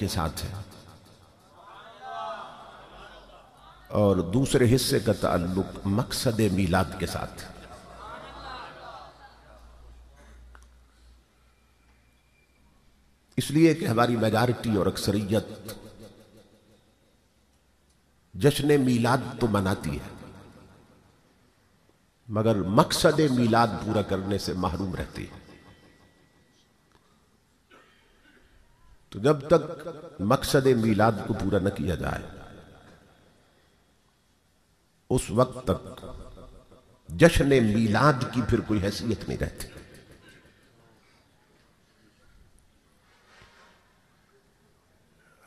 के साथ है। और दूसरे हिस्से का ताल्लुक मकसद मीलाद के साथ है। इसलिए कि हमारी मेजॉरिटी और अक्सरियत जश्न मीलाद तो मनाती है, मगर मकसद मीलाद पूरा करने से महरूम रहती है। तो जब तक मकसद मीलाद को पूरा न किया जाए, उस वक्त तक जश्न मीलाद की फिर कोई हैसियत नहीं रहती।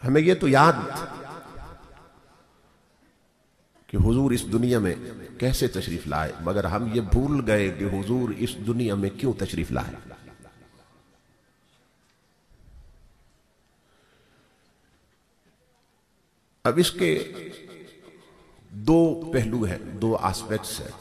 हमें यह तो याद कि हुजूर इस दुनिया में कैसे तशरीफ़ लाए, मगर हम ये भूल गए कि हुजूर इस दुनिया में क्यों तशरीफ़ लाए। अब इसके दो पहलू हैं, दो एस्पेक्ट्स हैं।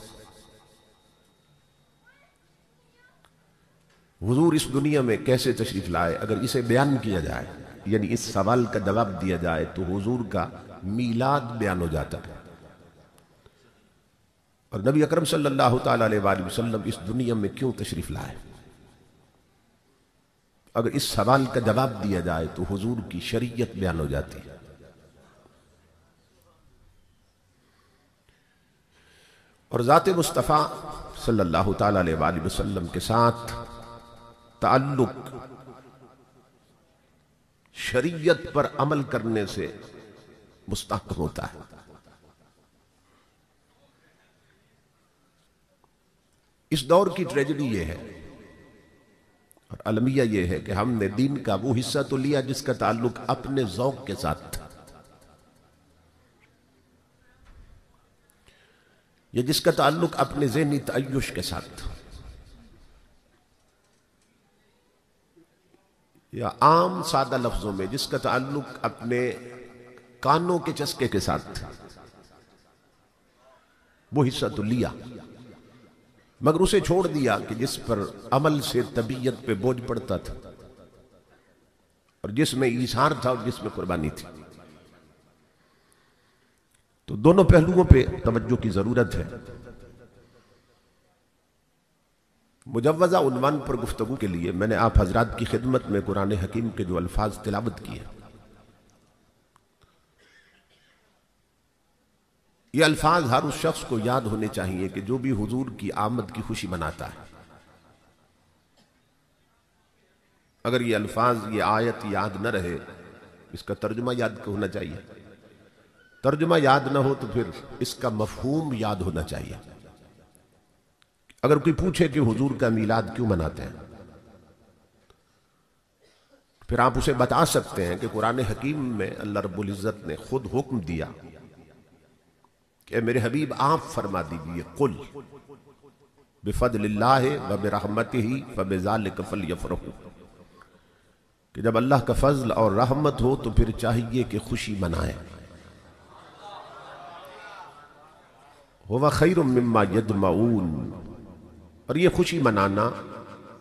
हुजूर इस दुनिया में कैसे तशरीफ़ लाए? अगर इसे बयान किया जाए, यानी इस सवाल का जवाब दिया जाए तो हुजूर का मीलाद बयान हो जाता है। और नबी अकरम सल्लल्लाहु अलैहि वसल्लम इस दुनिया में क्यों तशरीफ़ लाए? अगर इस सवाल का जवाब दिया जाए तो हुजूर की शरीयत बयान हो जाती है। और ज़ात मुस्तफ़ा सल्लल्लाहु अलैहि वसल्लम के साथ ताल्लुक शरीयत पर अमल करने से मुस्तक होता है। इस दौर की ट्रेजेडी यह है और अलमिया यह है कि हमने दीन का वो हिस्सा तो लिया जिसका ताल्लुक अपने जौक के साथ था या जिसका ताल्लुक अपने जहनी तयुश के साथ था। या आम सादा लफ्जों में जिसका ताल्लुक अपने कानों के चस्के के साथ था। वो हिस्सा तो लिया, मगर उसे छोड़ दिया कि जिस पर अमल से तबीयत पे बोझ पड़ता था और जिसमें ईसार था और जिसमें कुर्बानी थी। तो दोनों पहलुओं पे तवज्जो की ज़रूरत है। मुजवजा उनवान पर गुफ्तगु के लिए मैंने आप हजरात की खिदमत में कुरान हकीम के जो अल्फाज तिलावत किए ये अल्फाज हर उस शख्स को याद होने चाहिए कि जो भी हुजूर की आमद की खुशी मनाता है। अगर ये अल्फाज, ये आयत याद न रहे, इसका तर्जुमा याद होना चाहिए तर्जुमा याद ना हो तो फिर इसका मफहूम याद होना चाहिए। अगर कोई पूछे कि हुजूर का मीलाद क्यों मनाते हैं? फिर आप उसे बता सकते हैं कि कुरान हकीम में अल्लाह रब्बुल इज़्ज़त ने खुद हुक्म दिया कि मेरे हबीब, आप फरमा दीजिए, कुल बेफदल्ला व बेरहमत ही फबेजाल कफल कि जब अल्लाह का फजल और रहमत हो तो फिर चाहिए कि खुशी मनाए। हुआ खैर मम्मा यदमाऊन और ये खुशी मनाना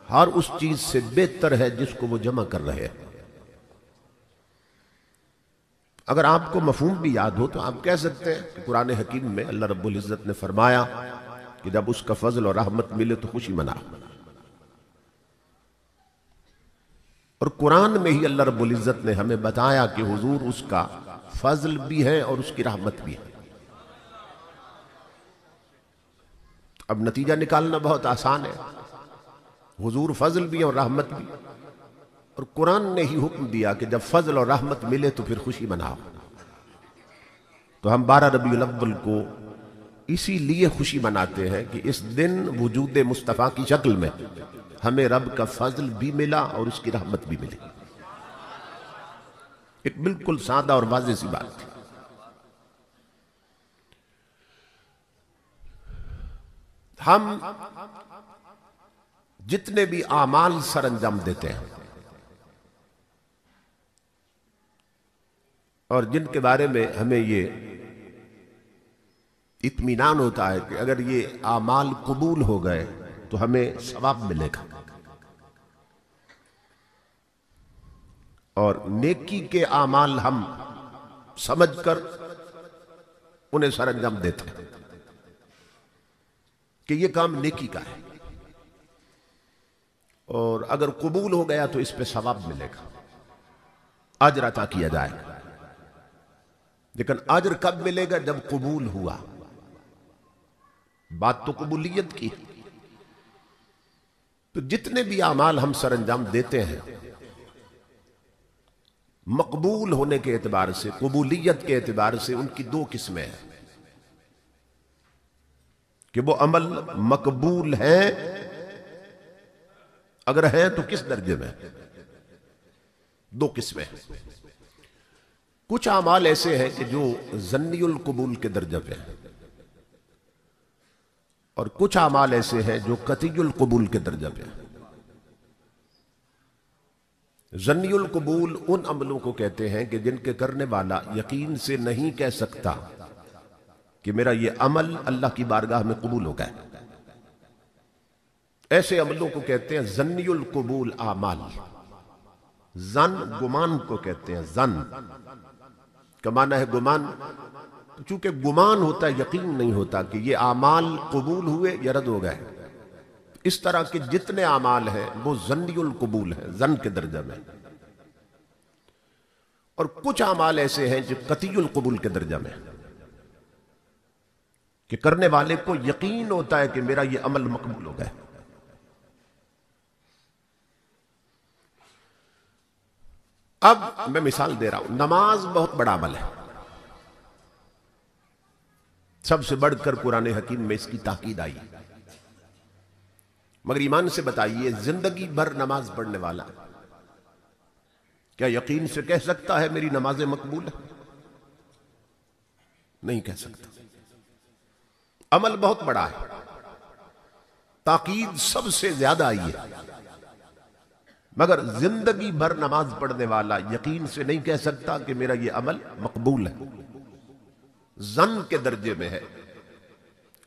हर उस चीज़ से बेहतर है जिसको वो जमा कर रहे हैं। अगर आपको मफहूम भी याद हो तो आप कह सकते हैं कि कुरान हकीम में अल्लाह रब्बुल इज़्ज़त ने फरमाया कि जब उसका फजल और रहमत मिले तो खुशी मना। और कुरान में ही अल्लाह रब्बुल इज़्ज़त ने हमें बताया कि हुजूर उसका फजल भी है और उसकी रहमत भी है। अब नतीजा निकालना बहुत आसान है। हुजूर फजल भी और रहमत भी। और कुरान ने ही हुक्म दिया कि जब फजल और रहमत मिले तो फिर खुशी मनाओ। तो हम बारह रबी अव्वल को इसीलिए खुशी मनाते हैं कि इस दिन वजूद मुस्तफ़ा की शक्ल में हमें रब का फजल भी मिला और उसकी रहमत भी मिली। एक बिल्कुल सादा और वाजे सी बात थी। हम जितने भी आमाल सर अंजाम देते हैं और जिनके बारे में हमें ये इत्मीनान होता है कि अगर ये आमाल कबूल हो गए तो हमें सवाब मिलेगा। और नेकी के आमाल हम समझकर उन्हें सरंजाम देते हैं। कि यह काम नेकी का है। और अगर कबूल हो गया तो इस पे सवाब मिलेगा। अजर अता किया जाएगा लेकिन अजर कब मिलेगा जब कबूल हुआ? बात तो कबूलियत की। तो जितने भी अमाल हम सर अंजाम देते हैं, मकबूल होने के एतबार से, कबूलियत के एतबार से उनकी दो किस्में हैं। कि वो अमल मकबूल है? अगर है तो किस दर्जे में? दो किस्में हैं। कुछ अमाल ऐसे हैं कि जो जन्नील कबूल के दर्जे पे हैं। और कुछ अमाल ऐसे हैं जो कतीजुल कबूल के दर्जे पे हैं। जन्नील कबूल उन अमलों को कहते हैं कि जिनके करने वाला यकीन से नहीं कह सकता। कि मेरा यह अमल अल्लाह की बारगाह में कबूल हो गया। ऐसे अमलों को कहते हैं जन्नील कबूल आमाल। जन गुमान को कहते हैं जन। कमाना है गुमान, चूँकि गुमान होता है, यकीन नहीं होता कि ये आमाल कबूल हुए या रद्द हो गए। इस तरह के जितने आमाल हैं, वो जन्नील कबूल है, जन के दर्जा में। और कुछ आमाल ऐसे हैं जो कतीयुल कबूल के दर्जा में कि करने वाले को यकीन होता है कि मेरा यह अमल मकबूल हो गया अब मैं मिसाल दे रहा हूँ, नमाज़ बहुत बड़ा अमल है। सबसे बढ़कर पुराने हकीम में इसकी ताकीद आई। मगर ईमान से बताइए, ज़िंदगी भर नमाज़ पढ़ने वाला क्या यकीन से कह सकता है मेरी नमाजें मकबूल है? नहीं कह सकता। अमल बहुत बड़ा है। ताकीद सबसे ज़्यादा आई है। मगर ज़िंदगी भर नमाज़ पढ़ने वाला यकीन से नहीं कह सकता कि मेरा यह अमल मकबूल है। जन के दर्जे में है,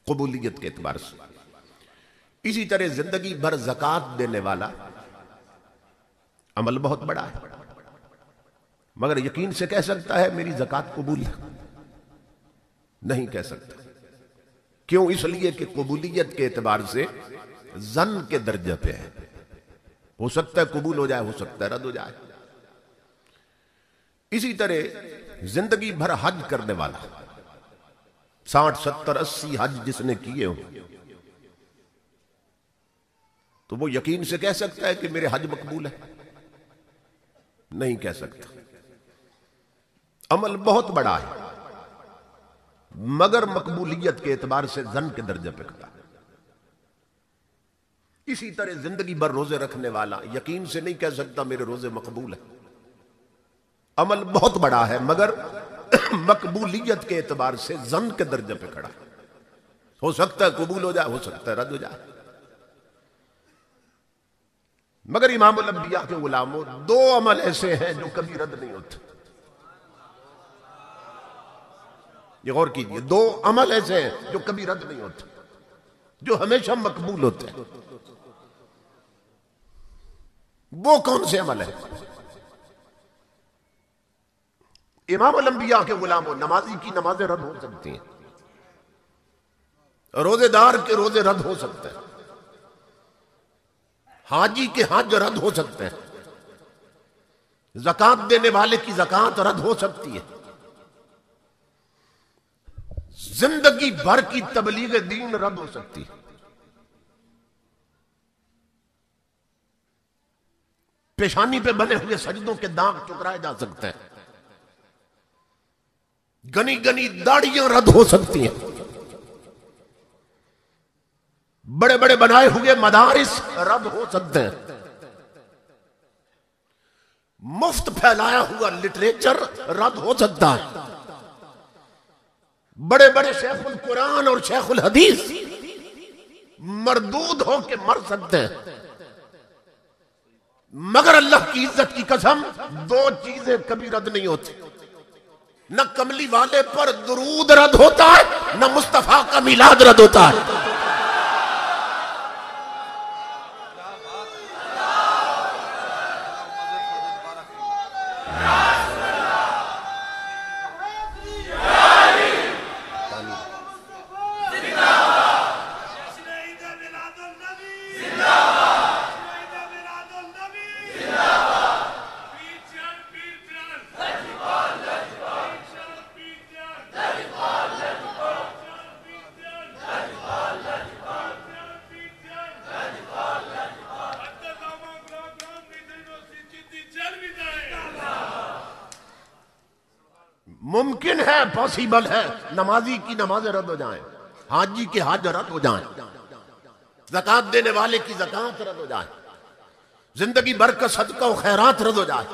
कबूलियत के एतबार से। इसी तरह ज़िंदगी भर जक़ात देने वाला अमल बहुत बड़ा है। मगर यकीन से कह सकता है, मेरी जक़ात कबूल है। नहीं कह सकता। क्यों इसलिए कि कबूलियत के एतबार से जन के दर्जे पे है? हो सकता है कबूल हो जाए, हो सकता है रद्द हो जाए। इसी तरह ज़िंदगी भर हज करने वाला, साठ, सत्तर, अस्सी हज जिसने किए हो तो वो यकीन से कह सकता है कि मेरे हज मकबूल है। नहीं कह सकता। अमल बहुत बड़ा है। मगर मकबूलियत के एतबार से जन के दर्जे पे खड़ा इसी तरह ज़िंदगी भर रोज़े रखने वाला यकीन से नहीं कह सकता मेरे रोज़े मकबूल है। अमल बहुत बड़ा है, मगर मकबूलियत के एतबार से जन के दर्जे पे खड़ा हो। सकता है कबूल हो जाए, हो सकता है रद्द हो जाए। मगर इमाम के गुलामों, दो अमल ऐसे हैं जो कभी रद्द नहीं होते। ये गौर कीजिए, दो अमल ऐसे हैं जो कभी रद्द नहीं होते, जो हमेशा मकबूल होते हैं। वो कौन से अमल है? इमाम अलंबिया के गुलामों नमाजी की नमाजें रद्द हो सकती हैं। रोजेदार के रोज़े रद्द हो सकते हैं। हाजी के हज रद्द हो सकते हैं। जक़ात देने वाले की जक़ात रद्द हो सकती है। ज़िंदगी भर की तबलीग दीन रद्द हो सकती है। पेशानी पे बने हुए सजदों के दाग चुकराए जा सकते हैं। गनी गनी दाढ़ियाँ रद्द हो सकती हैं। बड़े बड़े बनाए हुए मदारिस रद्द हो सकते हैं। मुफ़्त फैलाया हुआ लिटरेचर रद्द हो सकता है। बड़े बड़े शेखुल कुरान और शेखुल हदीस मरदूद होके मर सकते हैं। मगर अल्लाह की इज़्ज़त की कसम, दो चीज़ें कभी रद्द नहीं होती। न कमली वाले पर दरूद रद्द होता है, न मुस्तफ़ा का मिलाद रद्द होता है। पॉसिबल है, नमाजी की नमाज़ रद्द हो जाए, हाजी के हाज रद्द हो जाए, जक़ात देने वाले की जक़ात रद्द हो जाए, ज़िंदगी भर का सदका खैरात रद्द हो जाए,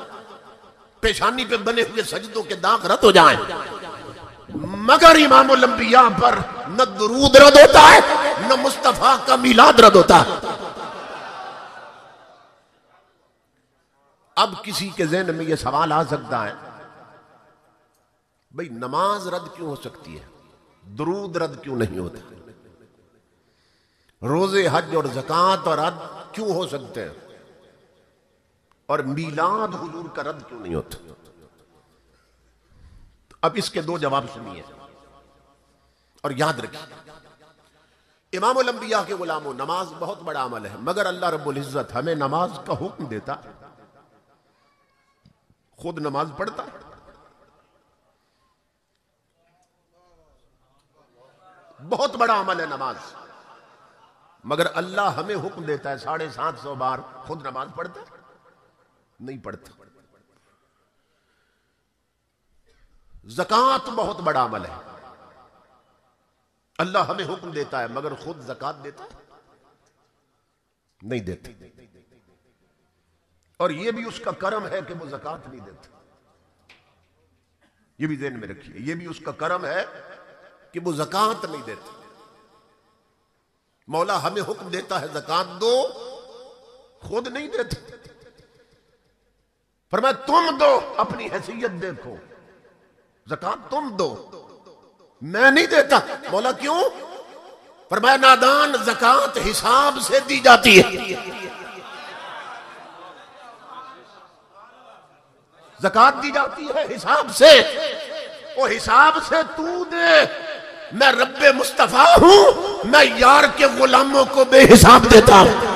पेशानी पे बने हुए सजदों के दाग रद्द हो जाए, मगर इमाम लंबिया पर न दरूद रद्द होता है, न मुस्तफ़ा का मिलाद रद्द होता है। अब किसी के जहन में यह सवाल आ सकता है भाई, नमाज़ रद्द क्यों हो सकती है? दरूद रद्द क्यों नहीं होता? रोज़े हज और जक़ात और रद्द क्यों हो सकते हैं? और मीलाद हुजूर का रद्द क्यों नहीं होता? तो अब इसके दो जवाब सुनिए और याद रखिए। इमाम लंबिया के गुलामों, नमाज़ बहुत बड़ा अमल है, मगर अल्लाह रब्बुल इज़्ज़त हमें नमाज़ का हुक्म देता खुद नमाज़ पढ़ता बहुत बड़ा अमल है नमाज़। मगर अल्लाह हमें हुक्म देता है, साढ़े सात सौ बार खुद नमाज़ पढ़ता नहीं पढ़ता। जक़ात बहुत बड़ा अमल है। अल्लाह हमें हुक्म देता है, मगर खुद जक़ात देता है। नहीं देते। और यह भी उसका कर्म है कि वो जक़ात नहीं देता। यह भी देन में रखिए। यह भी उसका कर्म है कि वो जक़ात नहीं देते। मौला हमें हुक्म देता है, जक़ात दो, खुद नहीं देते। पर मैं तुम दो, अपनी हैसियत देखो। जक़ात तुम दो। मैं नहीं देता। मौला क्यों? पर मैं नादान जक़ात हिसाब से दी जाती है। जक़ात दी जाती है हिसाब से। वो हिसाब से तू दे। मैं रब्बे मुस्तफ़ा हूँ। मैं यार के गुलामों को बेहिसाब देता हूँ।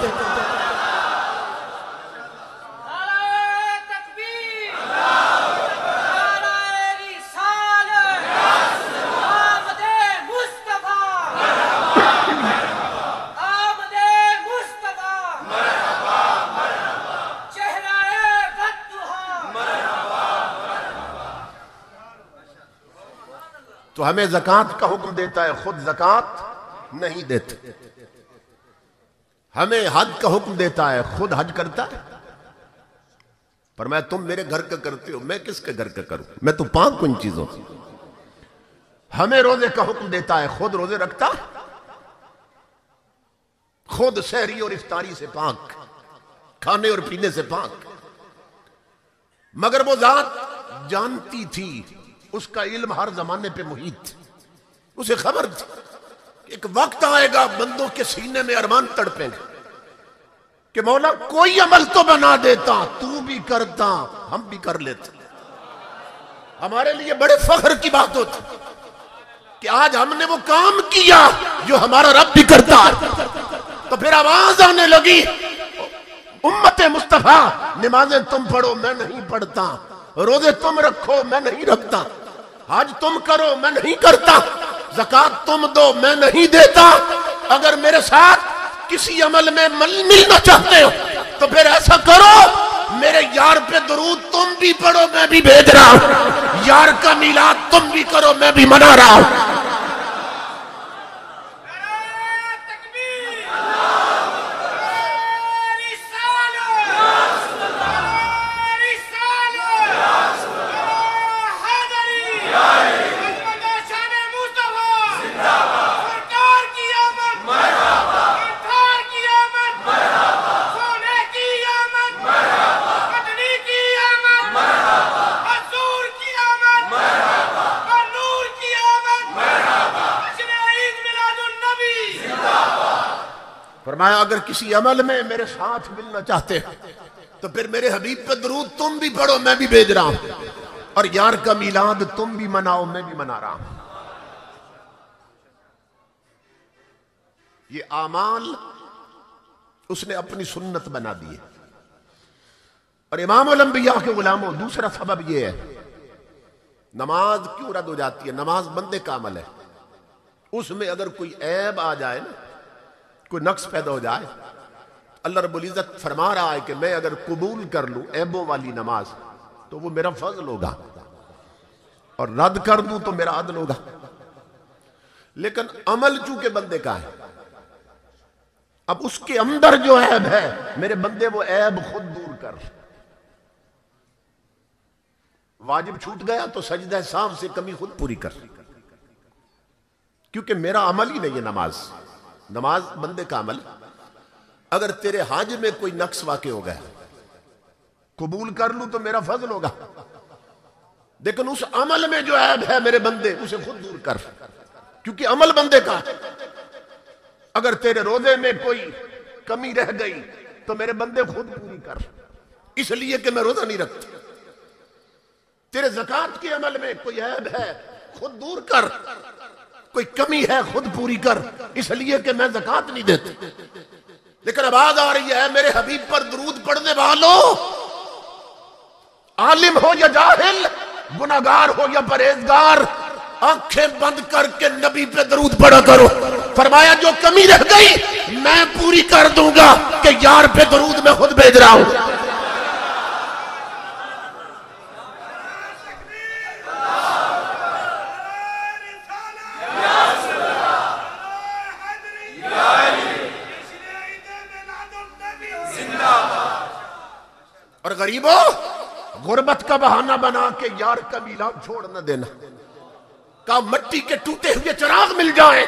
तो हमें जक़ात का हुक्म देता है, खुद जक़ात नहीं देते। हमें हज का हुक्म देता है, खुद हज करता है। पर मैं, तुम मेरे घर का करते हो, मैं किसके घर का करूँ? मैं तो पाक उन चीज़ों से। हमें रोज़े का हुक्म देता है, खुद रोज़े रखता खुद शहरी और इफ्तारी से पाक, खाने और पीने से पाक। मगर वो जात जानती थी उसका इल्म हर जमाने पे मुहित। उसे खबर थी एक वक्त आएगा, बंदों के सीने में अरमान तड़पेंगे, कि मौला कोई अमल तो बना देता, तू भी करता, हम भी कर लेते। हमारे लिए बड़े फख्र की बात होती, कि आज हमने वो काम किया जो हमारा रब भी करता। तो फिर आवाज़ आने लगी, उम्मत मुस्तफ़ा, नमाजें तुम पढ़ो, मैं नहीं पढ़ता, रोज़े तुम रखो, मैं नहीं रखता। आज तुम करो, मैं नहीं करता। जक़ात तुम दो, मैं नहीं देता। अगर मेरे साथ किसी अमल में मिलना चाहते हो तो फिर ऐसा करो, मेरे यार पे दरूद तुम भी पढ़ो, मैं भी भेज रहा हूँ। यार का मिलाद तुम भी करो, मैं भी मना रहा हूँ। फरमाया, अगर किसी अमल में मेरे साथ मिलना चाहते हो तो फिर मेरे हबीब पे दरूद तुम भी पढ़ो, मैं भी भेज रहा हूँ। और यार का मिलाद तुम भी मनाओ, मैं भी मना रहा हूँ। ये आमाल उसने अपनी सुन्नत बना दी है। और इमाम लंबिया के गुलामों, दूसरा सबब यह है, नमाज़ क्यों रद्द हो जाती है? नमाज़ बंदे का अमल है। उसमें अगर कोई ऐब आ जाए ना कोई नक्स पैदा हो जाए। अल्लाह रब्बुल इज़्ज़त फरमा रहा है कि मैं अगर कबूल कर लूँ ऐबों वाली नमाज़ तो वो मेरा फजल होगा। और रद्द कर दूँ तो मेरा अदल होगा। लेकिन अमल चूँकि बंदे का है, अब उसके अंदर जो ऐब है, मेरे बंदे वो ऐब खुद दूर कर। वाजिब छूट गया तो सजदा साम से कमी खुद पूरी कर। क्योंकि मेरा अमल ही नहीं है नमाज़। नमाज़ बंदे का अमल, अगर तेरे हाज में कोई नक्स वाक़ हो गया, कबूल कर लू तो मेरा फजल होगा। लेकिन उस अमल में जो ऐब है मेरे बंदे, उसे खुद दूर कर। क्योंकि अमल बंदे का। अगर तेरे रोज़े में कोई कमी रह गई तो मेरे बंदे खुद पूरी कर। इसलिए कि मैं रोजा नहीं रखता। तेरे जक़ात के अमल में कोई ऐब है, खुद दूर कर। कोई कमी है खुद पूरी कर, इसलिए कि मैं जक़ात नहीं देता। लेकिन आवाज़ आ रही है, मेरे हबीब पर दरूद पढ़ने वालों, आलिम हो या जाहिल, गुनागार हो या परहेजगार, आँखें बंद करके नबी पे दरूद पढ़ा करो। फरमाया, जो कमी रह गई, मैं पूरी कर दूँगा कि यार पे दरूद मैं खुद भेज रहा हूँ। और गरीबों, गुर्बत का बहाना बना के यार का मिलाद छोड़ न देना। का मट्टी के टूटे हुए चराग मिल जाए,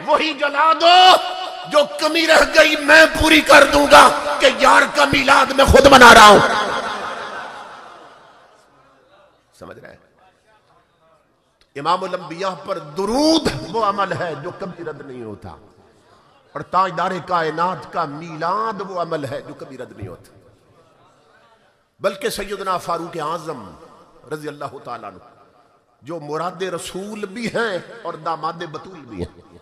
वही जला दो। जो कमी रह गई, मैं पूरी कर दूँगा कि यार का मिलाद मैं खुद बना रहा हूँ। समझ रहे इमाम उलंबिया पर दुरूद वो अमल है जो कभी रद्द नहीं होता। और ताजदार कायनात का मीलाद वो अमल है जो कभी रद्द नहीं होता। बल्कि सैदना फारूक आज़म रज़ी अल्लाह तु जो मुराद रसूल भी हैं और दामाद बतूल भी हैं।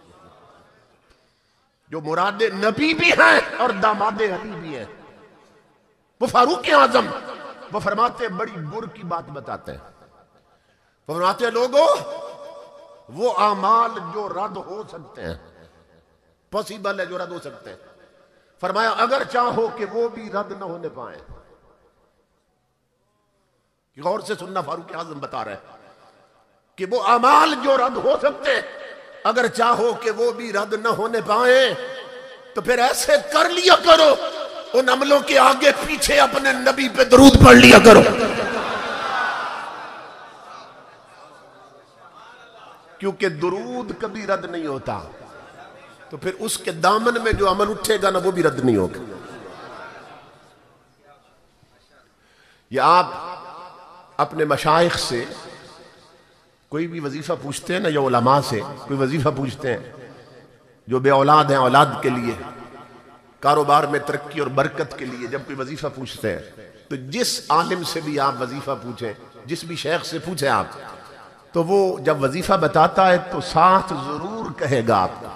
जो मुराद नबी भी हैं और दामाद अली भी हैं। वो फारूक आज़म, वो फरमाते बड़ी गुर की बात बताते हैं। फरमाते लोगों, वो आमाल जो रद्द हो सकते हैं, पॉसिबल है जो रद्द हो सकते हैं। फरमाया, अगर चाहो कि वो भी रद्द न होने पाए। गौर से सुनना फारूक आज़म बता रहे कि वो अमाल जो रद्द हो सकते, अगर चाहो कि वो भी रद्द न होने पाए तो फिर ऐसे कर लिया करो। उन अमलों के आगे पीछे अपने नबी पे दरूद पढ़ लिया करो। क्योंकि दरूद कभी रद्द नहीं होता तो फिर उसके दामन में जो अमल उठेगा ना, वो भी रद्द नहीं होगा। या आप अपने मशाइ से कोई भी वजीफा पूछते हैं ना, या उलमा से कोई वजीफा पूछते हैं, जो बे औलाद हैं औलाद के लिए, कारोबार में तरक्की और बरकत के लिए जब कोई वजीफा पूछते हैं तो जिस आलिम से भी आप वजीफा पूछें, जिस भी शेख से पूछें आप तो वो जब वजीफा बताता है तो साथ ज़रूर कहेगा आपको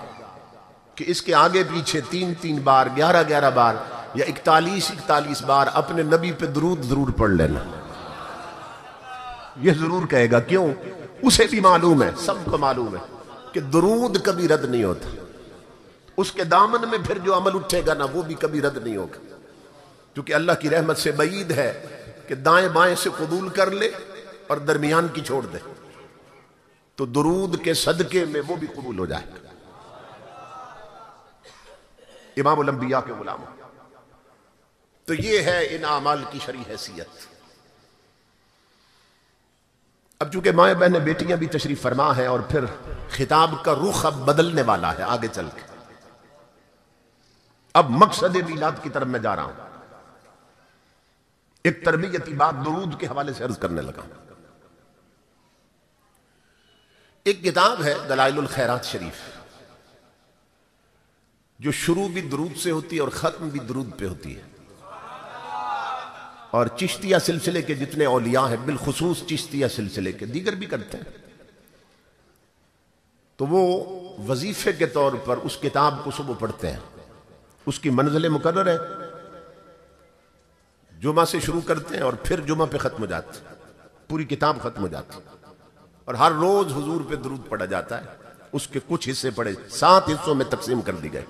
कि इसके आगे पीछे तीन तीन बार, ग्यारह ग्यारह बार, या इकतालीस इकतालीस बार अपने नबी पे दरूद ज़रूर पढ़ लेना। यह ज़रूर कहेगा, क्यों? उसे भी मालूम है, सबको मालूम है कि दरूद कभी रद्द नहीं होता। उसके दामन में फिर जो अमल उठेगा ना, वो भी कभी रद्द नहीं होगा। क्योंकि अल्लाह की रहमत से बईद है कि दाएँ बाएँ से कबूल कर ले और दरमियान की छोड़ दे। तो दरूद के सदके में वो भी कबूल हो जाएगा इमाम के गुलाम। तो ये है इन अमाल की शरी हैसियत अब चूँकि माए बहने बेटियाँ भी तशरीफ़ फरमा है और फिर खिताब का रुख अब बदलने वाला है आगे चल के। अब मकसद मीलाद की तरफ़ मैं जा रहा हूँ। एक तरबियती बात दरूद के हवाले से अर्ज़ करने लगा एक किताब है दलाइल खैरात शरीफ, जो शुरू भी दरूद से होती है और खत्म भी दरूद पे होती है। और चिश्तिया सिलसिले के जितने औलिया हैं, बिलखसूस चिश्तिया सिलसिले के, दीगर भी करते हैं। तो वो वजीफे के तौर पर उस किताब को सुबह पढ़ते हैं। उसकी मंजिल मुकर है। जुमा से शुरू करते हैं और फिर जुमा पे ख़त्म हो जाते पूरी किताब ख़त्म हो जाती और हर रोज़ हुजूर पे दरूद पढ़ा जाता है। उसके कुछ हिस्से पढ़े, सात हिस्सों में तकसीम कर दी गए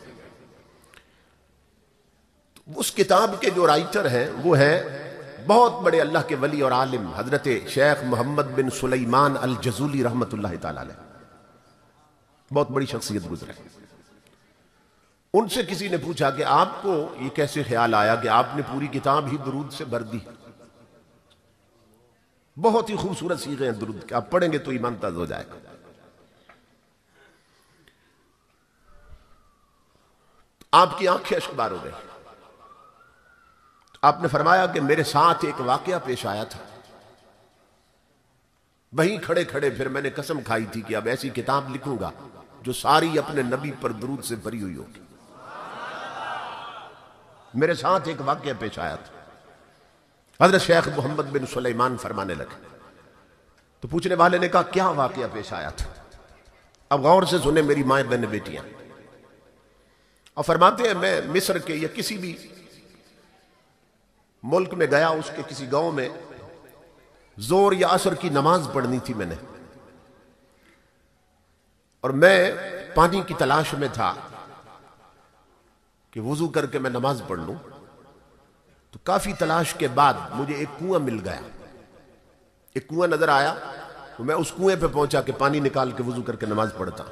उस किताब के जो राइटर हैं, वो है बहुत बड़े अल्लाह के वली और आलिम हज़रत शेख मोहम्मद बिन सुलेमान अल जजूली रहमत बहुत बड़ी शख्सियत गुजरे। उनसे किसी ने पूछा कि आपको ये कैसे ख्याल आया कि आपने पूरी किताब ही दरूद से भर दी? बहुत ही खूबसूरत सीखे हैं दरूद। के आप पढ़ेंगे तो ईमान तज हो जाएगा। आपकी आँखें अशबार हो गई। आपने फरमाया कि मेरे साथ एक वाकया पेश आया था। वहीं खड़े खड़े फिर मैंने कसम खाई थी कि अब ऐसी किताब लिखूँगा जो सारी अपने नबी पर दरूद से भरी हुई होगी। मेरे साथ एक वाक्य पेश आया था। हज़रत शेख मोहम्मद बिन सुलेमान फरमाने लगे। तो पूछने वाले ने कहा, क्या वाक्य पेश आया था? अब गौर से सुने मेरी माए बहन बेटियाँ। और फरमाते हैं, मैं मिस्र के या किसी भी मुल्क में गया, उसके किसी गाँव में ज़ोर या असर की नमाज़ पढ़नी थी मैंने। और मैं पानी की तलाश में था कि वज़ू करके मैं नमाज़ पढ़ लूँ। तो काफ़ी तलाश के बाद मुझे एक कुआँ मिल गया। एक कुआँ नज़र आया तो मैं उस कुएँ पे पहुँचा कि पानी निकाल के वज़ू करके नमाज़ पढ़ता।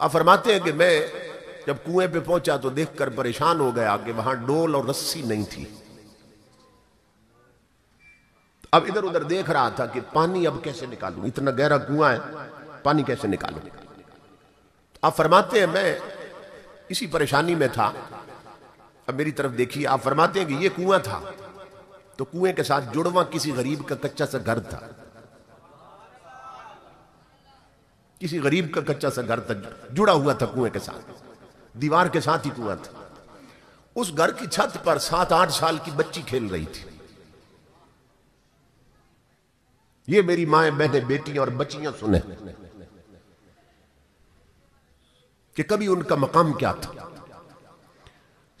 आप फरमाते हैं कि मैं जब कुएँ पे पहुँचा तो देखकर परेशान हो गया कि वहाँ डोल और रस्सी नहीं थी। अब इधर उधर देख रहा था कि पानी अब कैसे निकालू? इतना गहरा कुआँ है, पानी कैसे निकालू? आप फरमाते हैं, मैं इसी परेशानी में था। अब मेरी तरफ़ देखिए, आप फरमाते हैं कि ये कुआँ था तो कुएँ के साथ जुड़वा किसी गरीब का कच्चा सा घर था। किसी गरीब का कच्चा सा घर था, जुड़ा हुआ था कुएँ के साथ, दीवार के साथ ही कुआँ था। उस घर की छत पर सात आठ साल की बच्ची खेल रही थी। ये मेरी माए बहने बेटियाँ और बच्चियाँ सुने कि कभी उनका मकाम क्या था।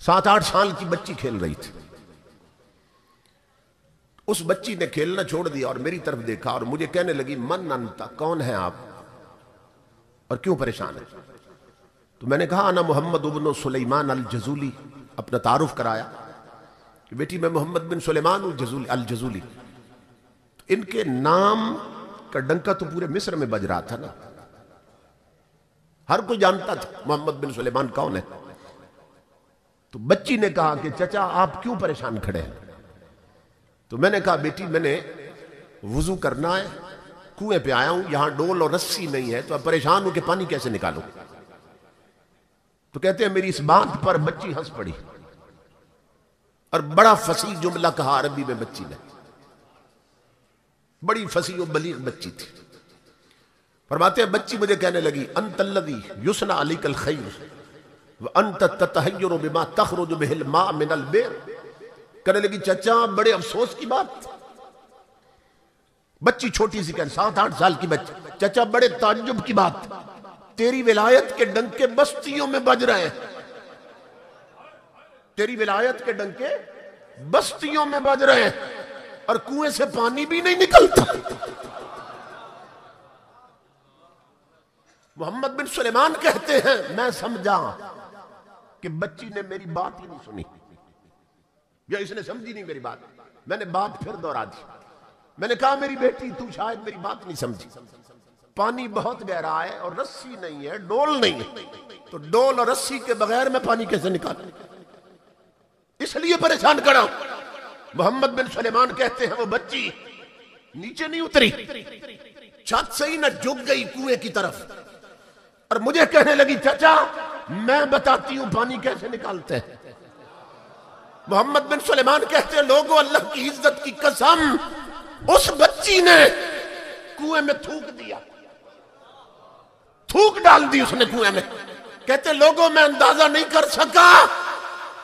सात आठ साल की बच्ची खेल रही थी। उस बच्ची ने खेलना छोड़ दिया और मेरी तरफ़ देखा और मुझे कहने लगी, मन अनता, कौन है आप? और क्यों परेशान है? तो मैंने कहा ना मोहम्मद उबन सुलेमान अल जजूली अपना तारुफ कराया। कि बेटी, मैं मोहम्मद बिन सुलेमान अल जजूली इनके नाम का डंका तो पूरे मिस्र में बज रहा था ना। हर कोई जानता था, मोहम्मद बिन सुलेमान कौन है? तो बच्ची ने कहा कि, चचा, आप क्यों परेशान खड़े हैं? तो मैंने कहा, बेटी, मैंने वज़ू करना है, कुएँ पे आया हूँ, यहाँ डोल और रस्सी नहीं है तो अब परेशान हूँ कि पानी कैसे निकालू? तो कहते हैं, मेरी इस बात पर बच्ची हंस पड़ी। और बड़ा फसी जुमला कहा अरबी में बच्ची ने। बड़ी फसी और बलीग बच्ची थी। फरमाते हैं बच्ची मुझे कहने लगी अंतल्लदी युसना अली कल खैर अंत तहयर बिमा बेर। कहने लगी, चचा, बड़े अफसोस की बात। बच्ची छोटी सी कहने सात आठ साल की बच्ची। चचा, बड़े ताज्जुब की बात। तेरी विलायत के डंके बस्तियों में बज रहे हैं। तेरी विलायत के डंके बस्तियों में बज रहे हैं। और कुएँ से पानी भी नहीं निकलता। मोहम्मद बिन सुलेमान कहते हैं, मैं समझा कि बच्ची ने मेरी बात ही नहीं सुनी, या इसने समझी नहीं मेरी बात। मैंने बात फिर दोहरा दी मैंने कहा, मेरी बेटी, तू शायद मेरी बात नहीं समझी। पानी बहुत गहरा है और रस्सी नहीं है, डोल नहीं है। तो डोल और रस्सी के बगैर मैं पानी कैसे निकाल? इसलिए परेशान करा मोहम्मद बिन सलेमान कहते हैं वो बच्ची, नीचे नहीं उतरी। छत से ही न झुक गई कुएँ की तरफ़। और मुझे कहने लगी, चाचा, मैं बताती हूँ पानी कैसे निकालते हैं? मोहम्मद बिन सलेमान कहते हैं, लोगों, अल्लाह की इज़्ज़त की कसम, उस बच्ची ने कुएँ में थूक दिया। थूक डाल दी उसने कुएँ में। कहते लोगों, में अंदाज़ा नहीं कर सका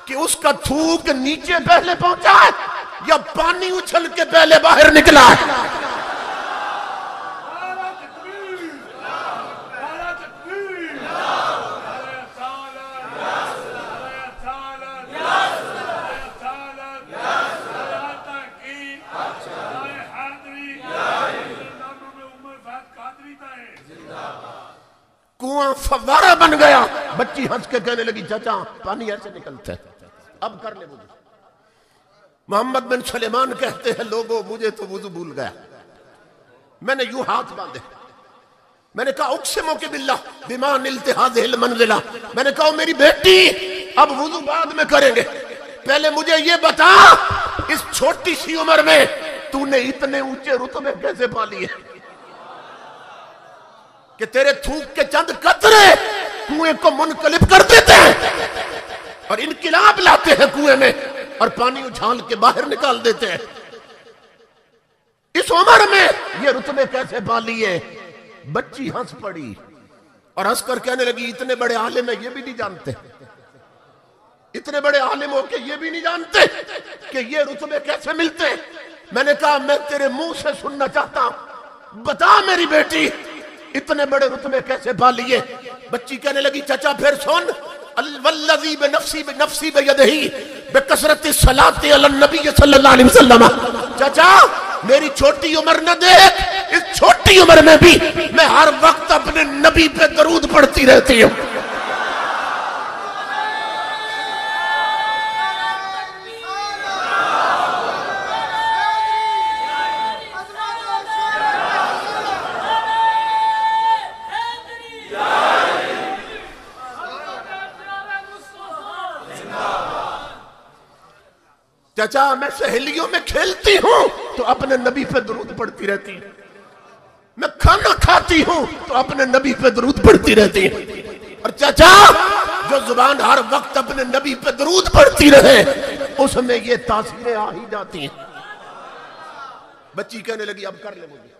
कि उसका थूक नीचे पहले पहुँचा है। या पानी उछल के पहले बाहर निकला है। कुआँ फवारा बन गया। बच्ची हंस के कहने लगी, चाचा, पानी ऐसे निकलता है। अब कर ले मुझे मोहम्मद बिन सलेमान कहते हैं, लोगों, मुझे तो वज़ू भूल गया। मैंने यूँ हाथ बांधे। मैंने कहा, उकसमो के बिल्ला, बीमान इल्तिहाज मंजिला। मैंने कहा मेरी बेटी, अब वज़ू बाद में करेंगे। पहले मुझे ये बता, इस छोटी सी उम्र में तूने इतने ऊँचे रुतबे कैसे पा लिए? कि तेरे थूक के चंद कतरे कुएँ को मुनकलिब कर देते हैं और इनकिलाब लाते हैं कुएँ में। और पानी उछाल के बाहर निकाल देते हैं। इस उम्र में ये रुतबे कैसे पा लिए? बच्ची हंस पड़ी और हंसकर कहने लगी, इतने बड़े आलिम है, ये भी नहीं जानते। इतने बड़े आलिम हो के ये भी नहीं जानते कि ये रुतबे कैसे मिलते मैंने कहा, मैं तेरे मुँह से सुनना चाहता हूँ। बता मेरी बेटी, इतने बड़े रुतबे कैसे पा लिए? बच्ची कहने लगी, चाचा, फिर सुन। वल्लजी नफसी बे नफसी बेयदही बेकसरत सलाते नबी वसल्लम। चाचा, मेरी छोटी उम्र न देख, इस छोटी उम्र में भी मैं हर वक्त अपने नबी पे दरूद पढ़ती रहती हूँ। चाचा, मैं सहेलियों में खेलती हूँ तो अपने नबी पे दरूद पढ़ती रहती हूँ। मैं खाना खाती हूँ तो अपने नबी पे दरूद पढ़ती रहती हूँ। और चाचा, जो ज़ुबान हर वक्त अपने नबी पे दरूद पढ़ती रहे, उसमें ये तासीरें आ ही जाती हैं। बच्ची कहने लगी, अब कर ले मुझे।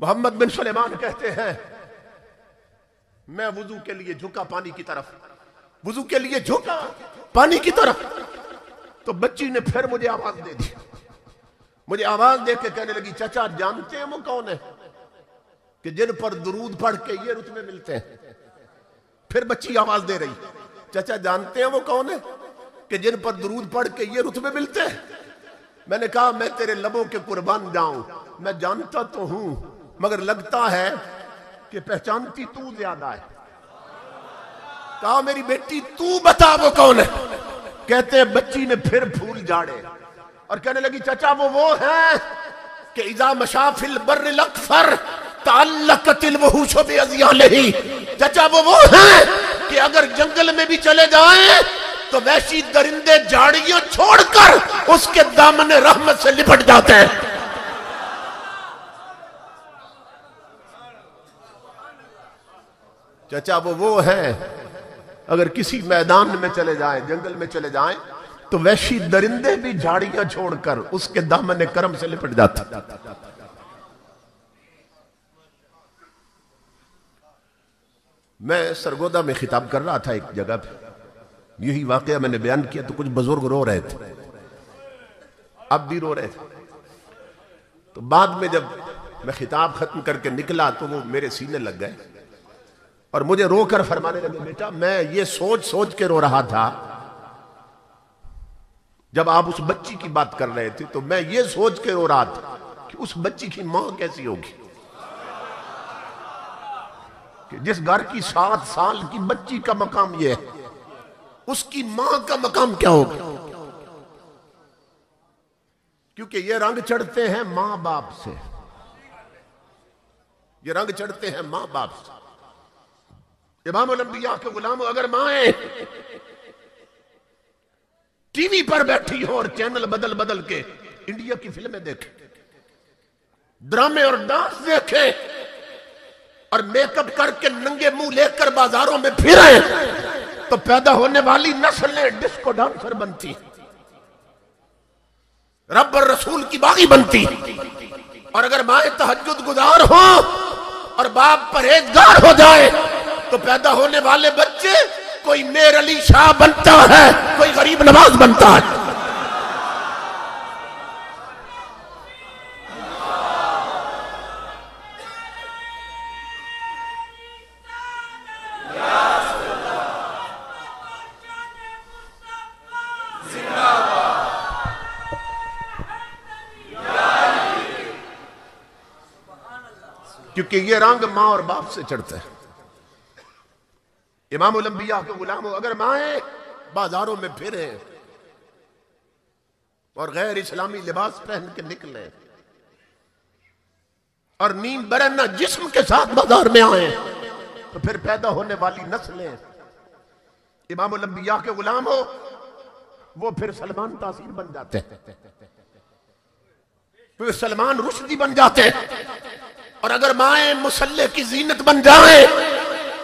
मोहम्मद बिन सुलेमान कहते हैं, मैं वज़ू के लिए झुका पानी की तरफ़ वज़ू के लिए झुका, पानी की तरफ़ तो बच्ची ने फिर मुझे आवाज़ दे दी। मुझे आवाज़ दे के कहने लगी, चाचा, जानते हैं वो कौन है? कि जिन पर दरूद पढ़ के ये रुतबे मिलते हैं। फिर बच्ची आवाज़ दे रही, चाचा, जानते हैं वो कौन है? कि जिन पर दरूद पढ़ के ये रुतबे मिलते हैं। मैंने कहा, मैं तेरे लबों के कुर्बान जाऊँ। मैं जानता तो हूँ, मगर लगता है कि पहचानती तू ज़्यादा है। कहा, मेरी बेटी, तू बता वो कौन है? कहते बच्ची ने फिर फूल जाड़े और कहने लगी, चाचा, वो वो है कि इजा मशाफिल बर लकफर नहीं चाचा, वो वो है कि अगर जंगल में भी चले जाए तो वैसी दरिंदे झाड़ियों छोड़कर उसके दामन रहमत से लिपट जाते हैं। चाचा, वो वो है अगर किसी मैदान में चले जाएँ, जंगल में चले जाएँ तो वैशी दरिंदे भी झाड़ियाँ छोड़कर उसके दामन कर्म से लिपट जाते। मैं सरगोदा में खिताब कर रहा था एक जगह पे। यही वाकया मैंने बयान किया तो कुछ बुज़ुर्ग रो रहे थे। अब भी रो रहे थे। तो बाद में जब मैं खिताब खत्म करके निकला तो वो मेरे सीने लग गए। और मुझे रोकर फरमाने लगे, बेटा, मैं ये सोच सोच के रो रहा था। जब आप उस बच्ची की बात कर रहे थे तो मैं ये सोच के रो रहा था कि उस बच्ची की माँ कैसी होगी। कि जिस घर की सात साल की बच्ची का मकाम यह है, उसकी माँ का मकाम क्या होगा? क्योंकि ये रंग चढ़ते हैं माँ बाप से। ये रंग चढ़ते हैं माँ बाप से। इमाम के गुलाम अगर माए टीवी पर बैठी हो और चैनल बदल बदल के इंडिया की फ़िल्में देखे, ड्रामे और डांस देखे, और मेकअप करके नंगे मुँह लेकर बाजारों में फिरे तो पैदा होने वाली नस्लें डिस्को डांसर बनती, रब और रसूल की बागी बनती, और अगर माए तहजुद गुजार हो, और बाप परहेजगार हो जाए तो पैदा होने वाले बच्चे, कोई मेर अली शाह बनता है, कोई गरीब नवाज़ बनता है। क्योंकि ये रंग माँ और बाप से चढ़ता है। इमाम उलम्बिया के गुलाम हो, अगर माए बाजारों में फिरे और गैर इस्लामी लिबास पहन के निकले और नीम बरना जिस्म के साथ बाज़ार में आए तो फिर पैदा होने वाली नस्लें इमाम लंबिया के गुलाम हो, वो फिर सलमान तासीर बन जाते हैं। फिर सलमान रुश्दी बन जाते हैं। और अगर माए मुसल्ले की जीनत बन जाए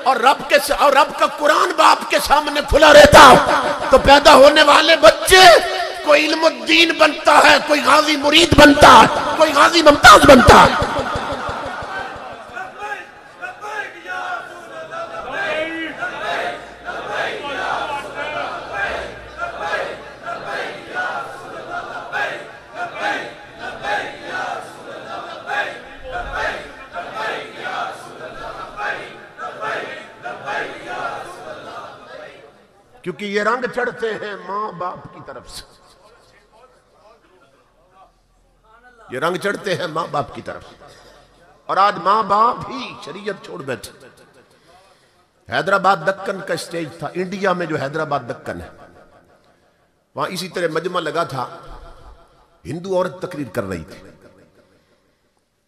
और रब के और रब का कुरान बाप के सामने खुला रहता तो पैदा होने वाले बच्चे, कोई इल्मुद्दीन बनता है, कोई गाजी मुरीद बनता है, कोई गाजी मुमताज़ बनता है क्योंकि ये रंग चढ़ते हैं माँ बाप की तरफ़ से। ये रंग चढ़ते हैं माँ बाप की तरफ़ और आज माँ बाप ही शरीयत छोड़ बैठे। हैदराबाद दक्कन का स्टेज था। इंडिया में जो हैदराबाद दक्कन है, वहाँ इसी तरह मजमा लगा था। हिंदू औरत तकरीर कर रही थी।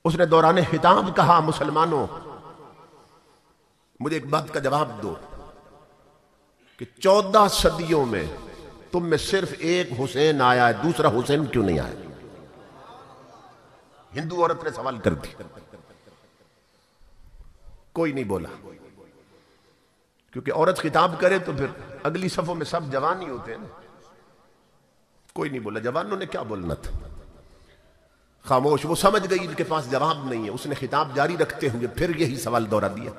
उसने दौरान हिताब कहा, मुसलमानों, मुझे एक बात का जवाब दो। कि चौदह सदियों में तुम में सिर्फ़ एक हुसैन आया है, दूसरा हुसैन क्यों नहीं आया? हिंदू औरत ने सवाल कर दिया। कोई नहीं बोला। क्योंकि औरत खिताब करे तो फिर अगली सफों में सब जवान ही होते हैं कोई नहीं बोला। जवानों ने क्या बोलना था? खामोश, वो समझ गई इनके पास जवाब नहीं है। उसने खिताब जारी रखते हुए फिर यही सवाल दोहरा दिया।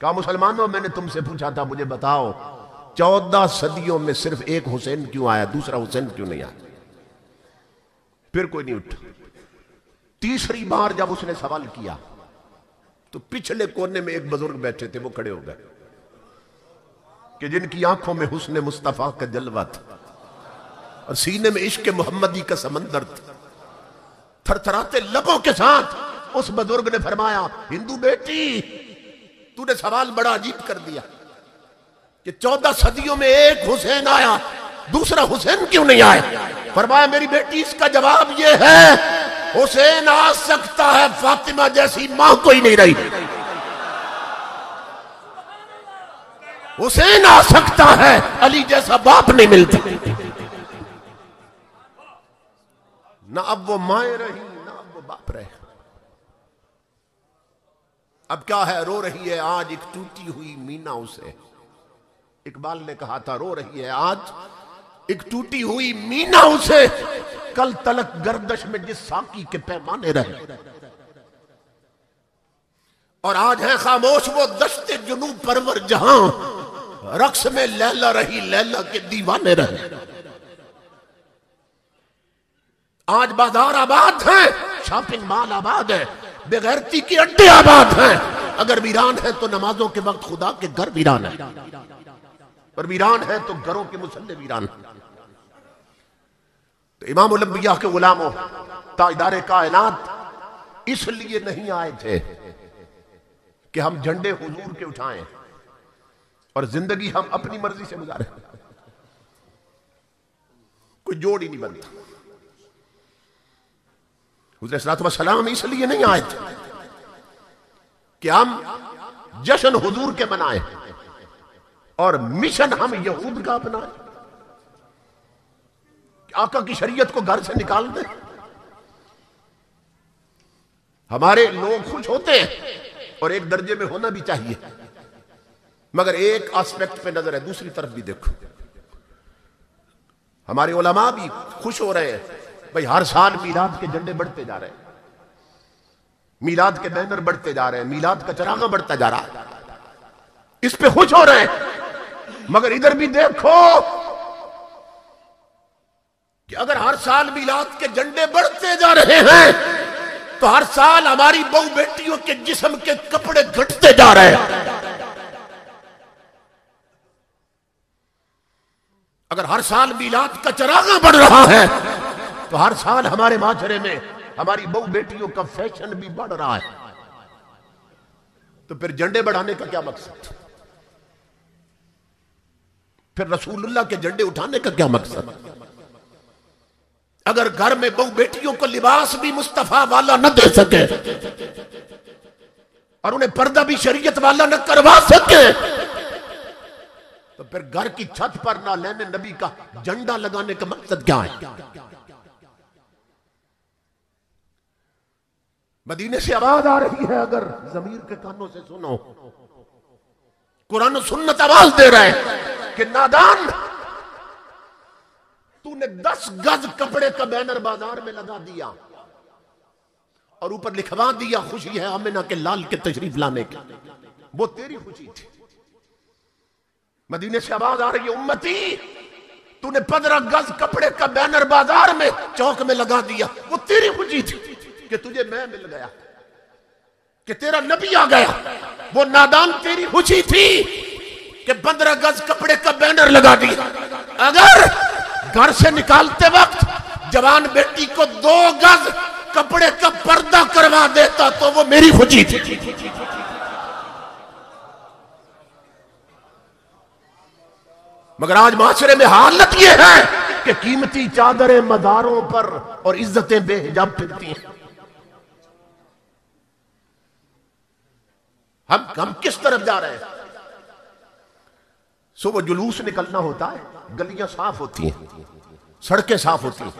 कहा, मुसलमानों, मैंने तुमसे पूछा था, मुझे बताओ चौदह सदियों में सिर्फ़ एक हुसैन क्यों आया, दूसरा हुसैन क्यों नहीं आया? फिर कोई नहीं उठा। तीसरी बार जब उसने सवाल किया तो पिछले कोने में एक बुज़ुर्ग बैठे थे, वो खड़े हो गए, कि जिनकी आँखों में हुस्न मुस्तफ़ा का जलवा था, और सीने में इश्क मोहम्मदी का समंदर था, थरथराते लबों के साथ उस बुज़ुर्ग ने फरमाया, हिंदू बेटी, तूने सवाल बड़ा अजीब कर दिया। कि चौदह सदियों में एक हुसैन आया, दूसरा हुसैन क्यों नहीं आया? फरमाया, मेरी बेटी, इसका जवाब यह है, हुसैन आ सकता है, फातिमा जैसी माँ कोई नहीं रही। हुसैन आ सकता है, अली जैसा बाप नहीं मिलता। ना अब वो माए रही, ना अब वो बाप रहे। अब क्या है, रो रही है, आज एक टूटी हुई मीना उसे। इकबाल ने कहा, था, रो रही है आज। एक टूटी हुई मीना उसे कल तलक गर्दश में जिस साकी के पैमाने रहे। और आज है खामोश वो दस्ते जुनू परवर जहाँ रक्स में लैला रही, लैला के दीवाने रहे। आज बाज़ार आबाद है, शॉपिंग मॉल आबाद है, बेगैरती के अड्डे आबाद हैं। अगर वीरान है तो नमाजों के वक्त खुदा के घर वीरान है। और वीरान है तो घरों के मुसल्ले वीरान तो इमाम उलम्बिया के गुलामों, ताजदार कायनात इसलिए नहीं आए थे कि हम झंडे हुजूर के उठाएँ और ज़िंदगी हम अपनी मर्ज़ी से गुजारे। कोई जोड़ ही नहीं बनता। सलाम इसलिए नहीं आए थे कि हम जश्न हुजूर के मनाए। और मिशन हम यहूद का अपनाए आका की शरीयत को घर से निकाल दे। हमारे लोग खुश होते हैं और एक दर्जे में होना भी चाहिए। मगर एक एस्पेक्ट पे नज़र है, दूसरी तरफ़ भी देखो। हमारे ओलमा भी खुश हो रहे हैं। भाई, हर साल मीलाद के झंडे बढ़ते जा रहे हैं। मीलाद के बैनर बढ़ते जा रहे हैं। मीलाद का चरागा बढ़ता जा रहा है। इस पे खुश हो रहे हैं। मगर इधर भी देखो कि अगर हर साल मीलाद के झंडे बढ़ते जा रहे हैं तो हर साल हमारी बहु बेटियों के जिस्म के कपड़े घटते जा रहे हैं। अगर हर साल मीलाद का चरागा बढ़ रहा है तो हर साल हमारे माशरे में हमारी बहु बेटियों का फ़ैशन भी बढ़ रहा है। तो फिर झंडे बढ़ाने का क्या मकसद? फिर रसूलुल्लाह के झंडे उठाने का क्या मकसद? अगर घर में बहु बेटियों को लिबास भी मुस्तफ़ा वाला न दे सके और उन्हें पर्दा भी शरीयत वाला न करवा सके तो फिर घर की छत पर ना लेने नबी का झंडा लगाने का मकसद क्या है? मदीने से आवाज़ आ रही है, अगर जमीर के कानों से सुनो। कुरान सुन्नत आवाज़ दे रहा हैं। कि नादान तूने दस गज कपड़े का बैनर बाज़ार में लगा दिया और ऊपर लिखवा दिया, खुशी है अमिना के लाल के तशरीफ़ लाने की। वो तेरी खुशी थी। मदीने से आवाज़ आ रही है, उम्मती, तूने पंद्रह गज कपड़े का बैनर बाज़ार में चौक में लगा दिया। वो तेरी खुशी थी कि तुझे मैं मिल गया, कि तेरा नबी आ गया। वो नादान तेरी खुशी थी कि पंद्रह गज कपड़े का बैनर लगा दिया। अगर घर से निकालते वक्त जवान बेटी को दो गज कपड़े का पर्दा करवा देता तो वो मेरी खुशी थी। मगर आज माशरे में हालत ये है कि कीमती चादरें मदारों पर और इज्जतें बेहिजाब फिरती हैं। हम हम किस तरफ़ जा रहे हैं? सुबह जुलूस निकलना होता है। गलियाँ साफ़ होती हैं। सड़कें साफ़ होती हैं।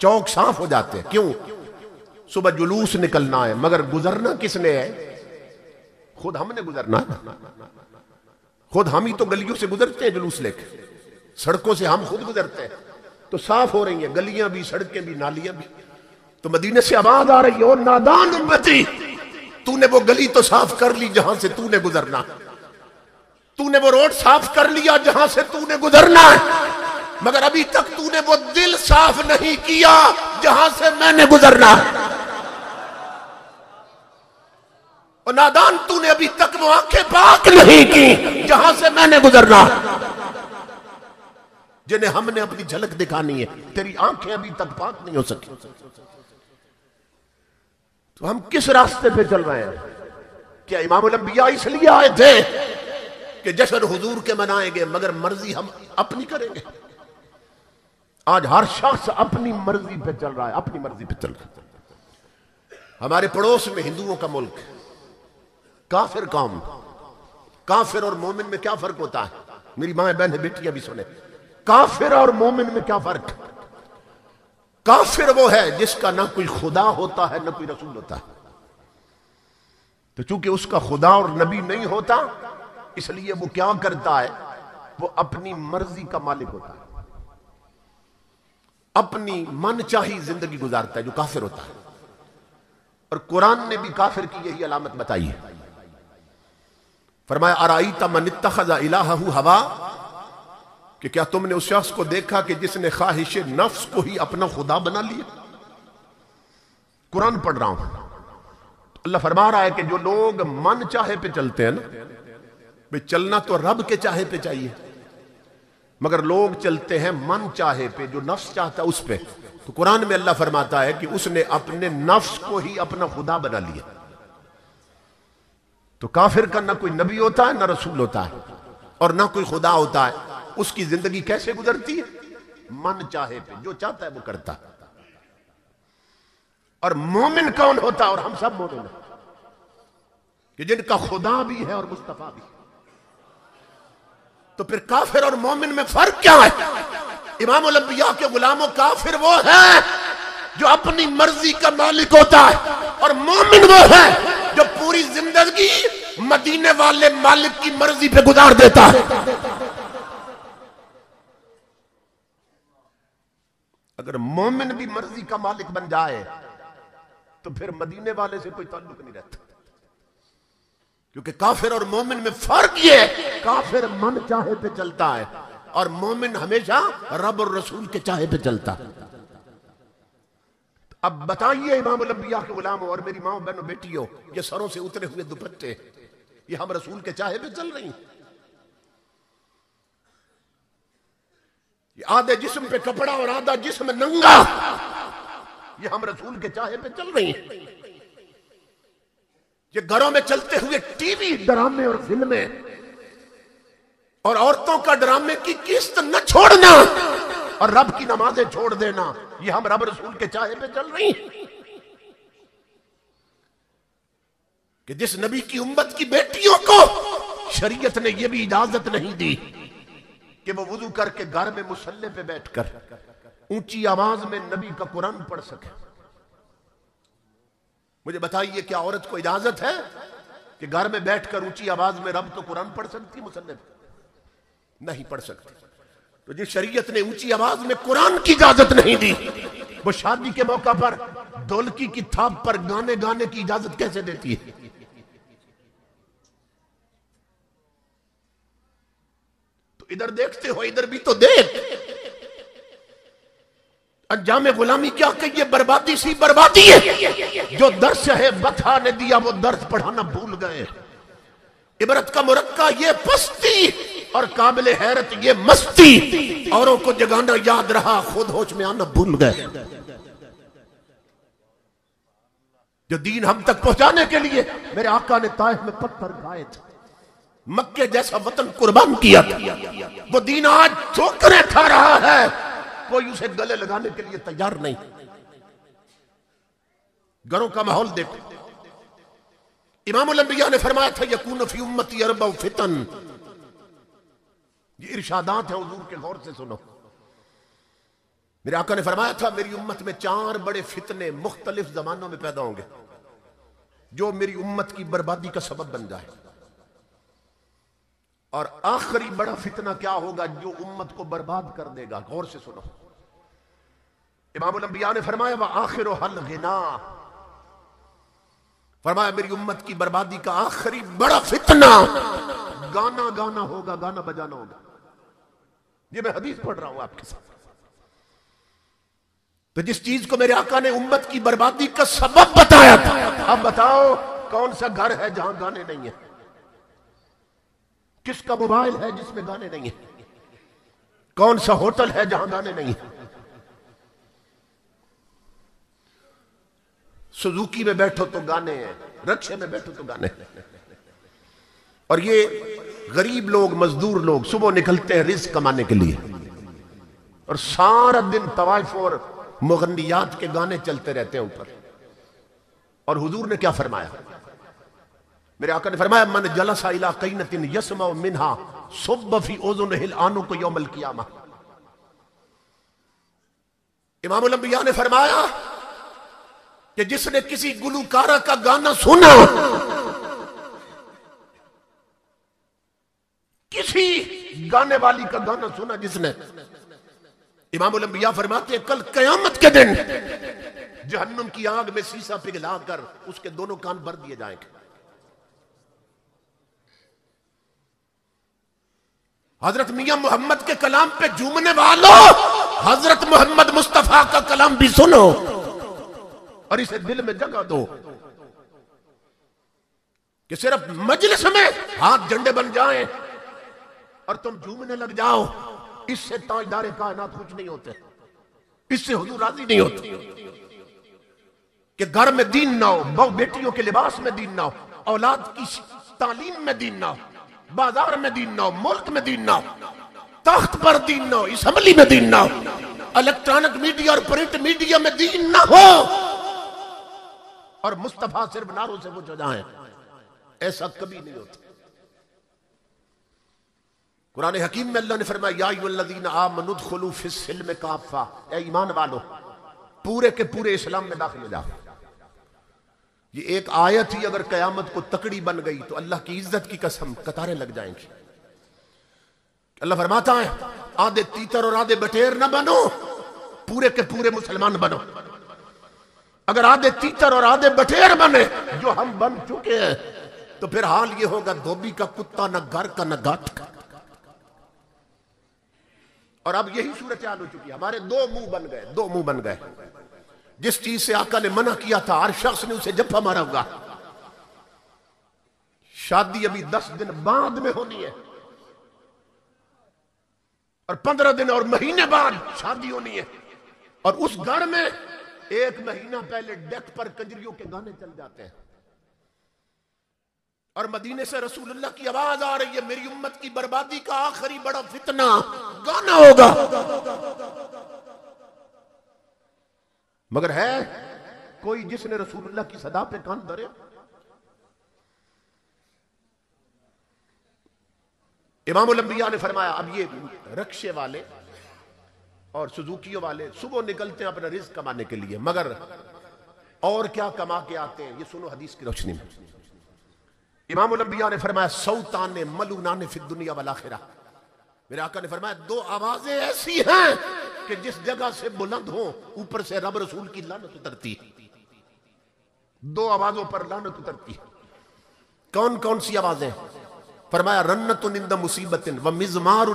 चौक साफ़ हो जाते हैं। क्यों? सुबह जुलूस निकलना है, मगर गुजरना किसने है? खुद हमने गुजरना है। खुद हम ही तो गलियों से गुजरते हैं जुलूस लेके। सड़कों से हम खुद गुजरते हैं। तो साफ़ हो रही हैं। गलियाँ भी, सड़कें भी, नालियाँ भी। तो मदीने से आवाज़ आ रही है और नादान उम्मती, तूने वो गली तो साफ़ कर ली जहाँ से तूने गुजरना। तूने वो रोड साफ़ कर लिया जहाँ से तूने गुजरना है। मगर अभी तक तूने वो दिल साफ़ नहीं किया जहाँ से मैंने गुजरना है। और नादान तूने अभी तक वो आँखें पाक नहीं की जहाँ से मैंने गुजरना जिन्हें हमने अपनी झलक दिखानी है, तेरी आँखें अभी तक पाक नहीं हो सकी। तो हम किस रास्ते पे चल रहे हैं? क्या इमाम लंबिया इसलिए आए थे कि जश्न हुजूर के मनाएँगे, मगर मर्ज़ी हम अपनी करेंगे। आज हर शख्स अपनी मर्ज़ी पे चल रहा है, अपनी मर्ज़ी पे चल रहा है। हमारे पड़ोस में हिंदुओं का मुल्क, काफिर कौम, काफिर और मोमिन में क्या फ़र्क होता है? मेरी माए बहन बेटियाँ भी सुने। काफिर और मोमिन में क्या फ़र्क? काफिर वो है जिसका ना कोई खुदा होता है, ना कोई रसूल होता है। तो चूँकि उसका खुदा और नबी नहीं होता इसलिए वो क्या करता है? वो अपनी मर्ज़ी का मालिक होता है। अपनी मन चाही ज़िंदगी गुजारता है, जो काफिर होता है। और कुरान ने भी काफिर की यही अलामत बताई है। फरमाया अराई तमनितखजा इलाहू हवा, कि क्या तुमने उस शख्स को देखा कि जिसने ख्वाहिश नफ्स को ही अपना खुदा बना लिया? कुरान पढ़ रहा हूँ। अल्लाह फरमा रहा है कि जो लोग मन चाहे पे चलते हैं ना भाई, चलना तो रब के चाहे पे चाहिए। मगर लोग चलते हैं मन चाहे पे, जो नफ्स चाहता है उस पे। तो कुरान में अल्लाह फरमाता है कि उसने अपने नफ्स को ही अपना खुदा बना लिया। तो काफिर का ना कोई नबी होता है, ना रसूल होता है, और ना कोई खुदा होता है। उसकी ज़िंदगी कैसे गुजरती है? मन चाहे पे, जो चाहता है वो करता है। और मोमिन कौन होता है? और हम सब मोमिन हैं। कि जिनका खुदा भी है और मुस्तफ़ा भी तो फिर काफिर और मोमिन में फ़र्क क्या है? इमाम उलंबिया के गुलामों काफिर वो है जो अपनी मर्ज़ी का मालिक होता है और मोमिन वो है जो पूरी ज़िंदगी मदीने वाले मालिक की मर्ज़ी पे गुजार देता है। अगर मोमिन भी मर्ज़ी का मालिक बन जाए तो फिर मदीने वाले से कोई ताल्लुक नहीं रहता। क्योंकि काफिर और मोमिन में फ़र्क ये है, काफिर मन चाहे पे चलता है और मोमिन हमेशा रब और रसूल के चाहे पे चलता है। अब बताइए इमाम लंबिया के गुलाम और मेरी माओ बहनों बेटियों, ये सरों से उतरे हुए दुपट्टे, ये हम रसूल के चाहे पे चल रही आधे जिस्म पे कपड़ा और आधा जिस्म नंगा, ये हम रसूल के चाहे पे चल रही ये घरों में चलते हुए टीवी ड्रामे और फ़िल्में और औरतों का ड्रामे की किस्त न छोड़ना और रब की नमाजें छोड़ देना, ये हम रब रसूल के चाहे पे चल रही कि जिस नबी की उम्मत की बेटियों को शरीयत ने यह भी इजाज़त नहीं दी कि वो वज़ू करके घर में मुसल्ले पे बैठकर ऊँची आवाज़ में नबी का कुरान पढ़ सके। मुझे बताइए क्या औरत को इजाज़त है कि घर में बैठकर ऊँची आवाज़ में रब तो कुरान पढ़ सकती मुसल्ले नहीं पढ़ सकती। तो जिस शरीयत ने ऊँची आवाज़ में कुरान की इजाज़त नहीं दी, वो शादी के मौका पर ढोलकी की थाप पर गाने गाने की इजाज़त कैसे देती है? तो इधर देखते हो, इधर भी तो देख। अंजाम गुलामी क्या कहिए बर्बादी सी बर्बादी है। जो दर्श है, बथा ने दिया, वो दर्द पढ़ाना भूल गए। इबरत का मुरक्का ये पस्ती और काबिल हैरत ये मस्ती। औरों को जगाना याद रहा, खुद होश में आना भूल गए। जो दीन हम तक पहुँचाने के लिए मेरे आका ने ताइफ में पत्थर खाए थे। मक्के जैसा वतन कुर्बान किया था। वो दीन आज ठोकरे खा रहा है। कोई उसे गले लगाने के लिए तैयार नहीं घरों का माहौल देखो। इमाम ने फरमाया था, यकून फ़ी अरब फितन। ये इरशादात है, हजूर के गौर से सुनो। मेरे आका ने फरमाया था, मेरी उम्मत में चार बड़े फितने मुख्तलिफ़ जमानों में पैदा होंगे, जो मेरी उम्मत की बर्बादी का सबब बन जाए। और आखिरी बड़ा फितना क्या होगा जो उम्मत को बर्बाद कर देगा? गौर से सुनो। इमाम लंबिया ने फरमाया, वह आखिर हल गिना। फरमाया, मेरी उम्मत की बर्बादी का आखिरी बड़ा फितना। गाना गाना होगा, गाना बजाना होगा। ये मैं हदीस पढ़ रहा हूँ आपके साथ। तो जिस चीज़ को मेरे आका ने उम्मत की बर्बादी का सबब बताया था अब बताओ कौन सा घर है जहाँ गाने नहीं है? किसका मोबाइल है जिसमें गाने नहीं है? कौन सा होटल है जहाँ गाने नहीं है? सुजुकी में बैठो तो गाने हैं रक्षे में बैठो तो गाने और ये गरीब लोग, मजदूर लोग सुबह निकलते हैं रिस्क कमाने के लिए। और सारा दिन तवाइफ और मुगनियात के गाने चलते रहते हैं ऊपर। और हुजूर ने क्या फरमाया? मेरे आका ने फरमाया, मन जलसा इला कई नतिन यसमा मिनहा सुबफी ओजुन हिल आनो को यौमल कियामा. इमाम लंबिया ने फरमाया कि जिसने किसी गुलूकारा का गाना सुना, किसी गाने वाली का गाना सुना जिसने, इमाम फरमाते हैं कल कयामत के दिन जहन्नुम की आग में सीसा पिघलाकर उसके दोनों कान भर दिए जाएँगे। हज़रत मियाँ मोहम्मद के कलाम पे झूमने वालों, हज़रत मोहम्मद मुस्तफ़ा का कलाम भी सुनो और इसे दिल में जगह दो कि सिर्फ़ मजलिस में हाथ झंडे बन जाएँ और तुम झूमने लग जाओ। इससे ताजदार कायनात कुछ नहीं होते। इससे हजूर राज़ी नहीं होते। कि घर में दीन ना हो, बहु बेटियों के लिबास में दीन ना हो, औलाद की तालीम में दीन ना हो। बाज़ार में दीन ना हो मुल्क में दीन ना हो तख्त पर दीन ना हो असम्बली में दीन ना हो इलेक्ट्रॉनिक मीडिया और प्रिंट मीडिया में दीन ना हो। और मुस्तफ़ा सिर्फ़ नारों से हो जाए, ऐसा कभी नहीं होता। कुरान हकीम में अल्लाह ने फरमाया ईमान वालो, पूरे के पूरे इस्लाम में दाखिल जाओ। ये एक आयत ही अगर कयामत को तकड़ी बन गई तो अल्लाह की इज़्ज़त की कसम कतारें लग जाएँगी। अल्लाह फरमाता है, आधे तीतर और आधे बटेर ना बनो, पूरे के पूरे मुसलमान बनो। अगर आधे तीतर और आधे बटेर बने, जो हम बन चुके हैं तो फिर हाल ये होगा, धोबी का कुत्ता न घर का न गाट का। और अब यही सूरत हाल हो चुकी है। हमारे दो मुँह बन गए, दो मुँह बन गए। जिस चीज़ से आका ने मना किया था, हर शख्स ने उसे जप्पा मारा होगा। शादी अभी दस दिन बाद में होनी है। और पंद्रह दिन और महीने बाद शादी होनी है। और उस घर में एक महीना पहले डेक पर कंजरियों के गाने चल जाते हैं। और मदीने से रसूलुल्लाह की आवाज़ आ रही है, मेरी उम्मत की बर्बादी का आखिरी बड़ा फितना गाना होगा। मगर है कोई जिसने रसूलुल्लाह की सदा पे कान धरे? इमाम ने फरमाया, अब ये रक्षे वाले और सुजुकियों वाले सुबह निकलते हैं अपना रिस्क कमाने के लिए, मगर और क्या कमा के आते हैं? ये सुनो हदीस की रोशनी में। इमाम ने फरमाया, सौतान ने मलूना ने फिर दुनिया वाला खेरा मेरे आका ने फरमाया, दो आवाज़ें ऐसी हैं कि जिस जगह से बुलंद हो, ऊपर से रब रसूल की लानत उतरती है। दो आवाजों पर लानत उतरती है। कौन कौन सी आवाज़ें? फरमाया रन्नत निंदा व मिजमार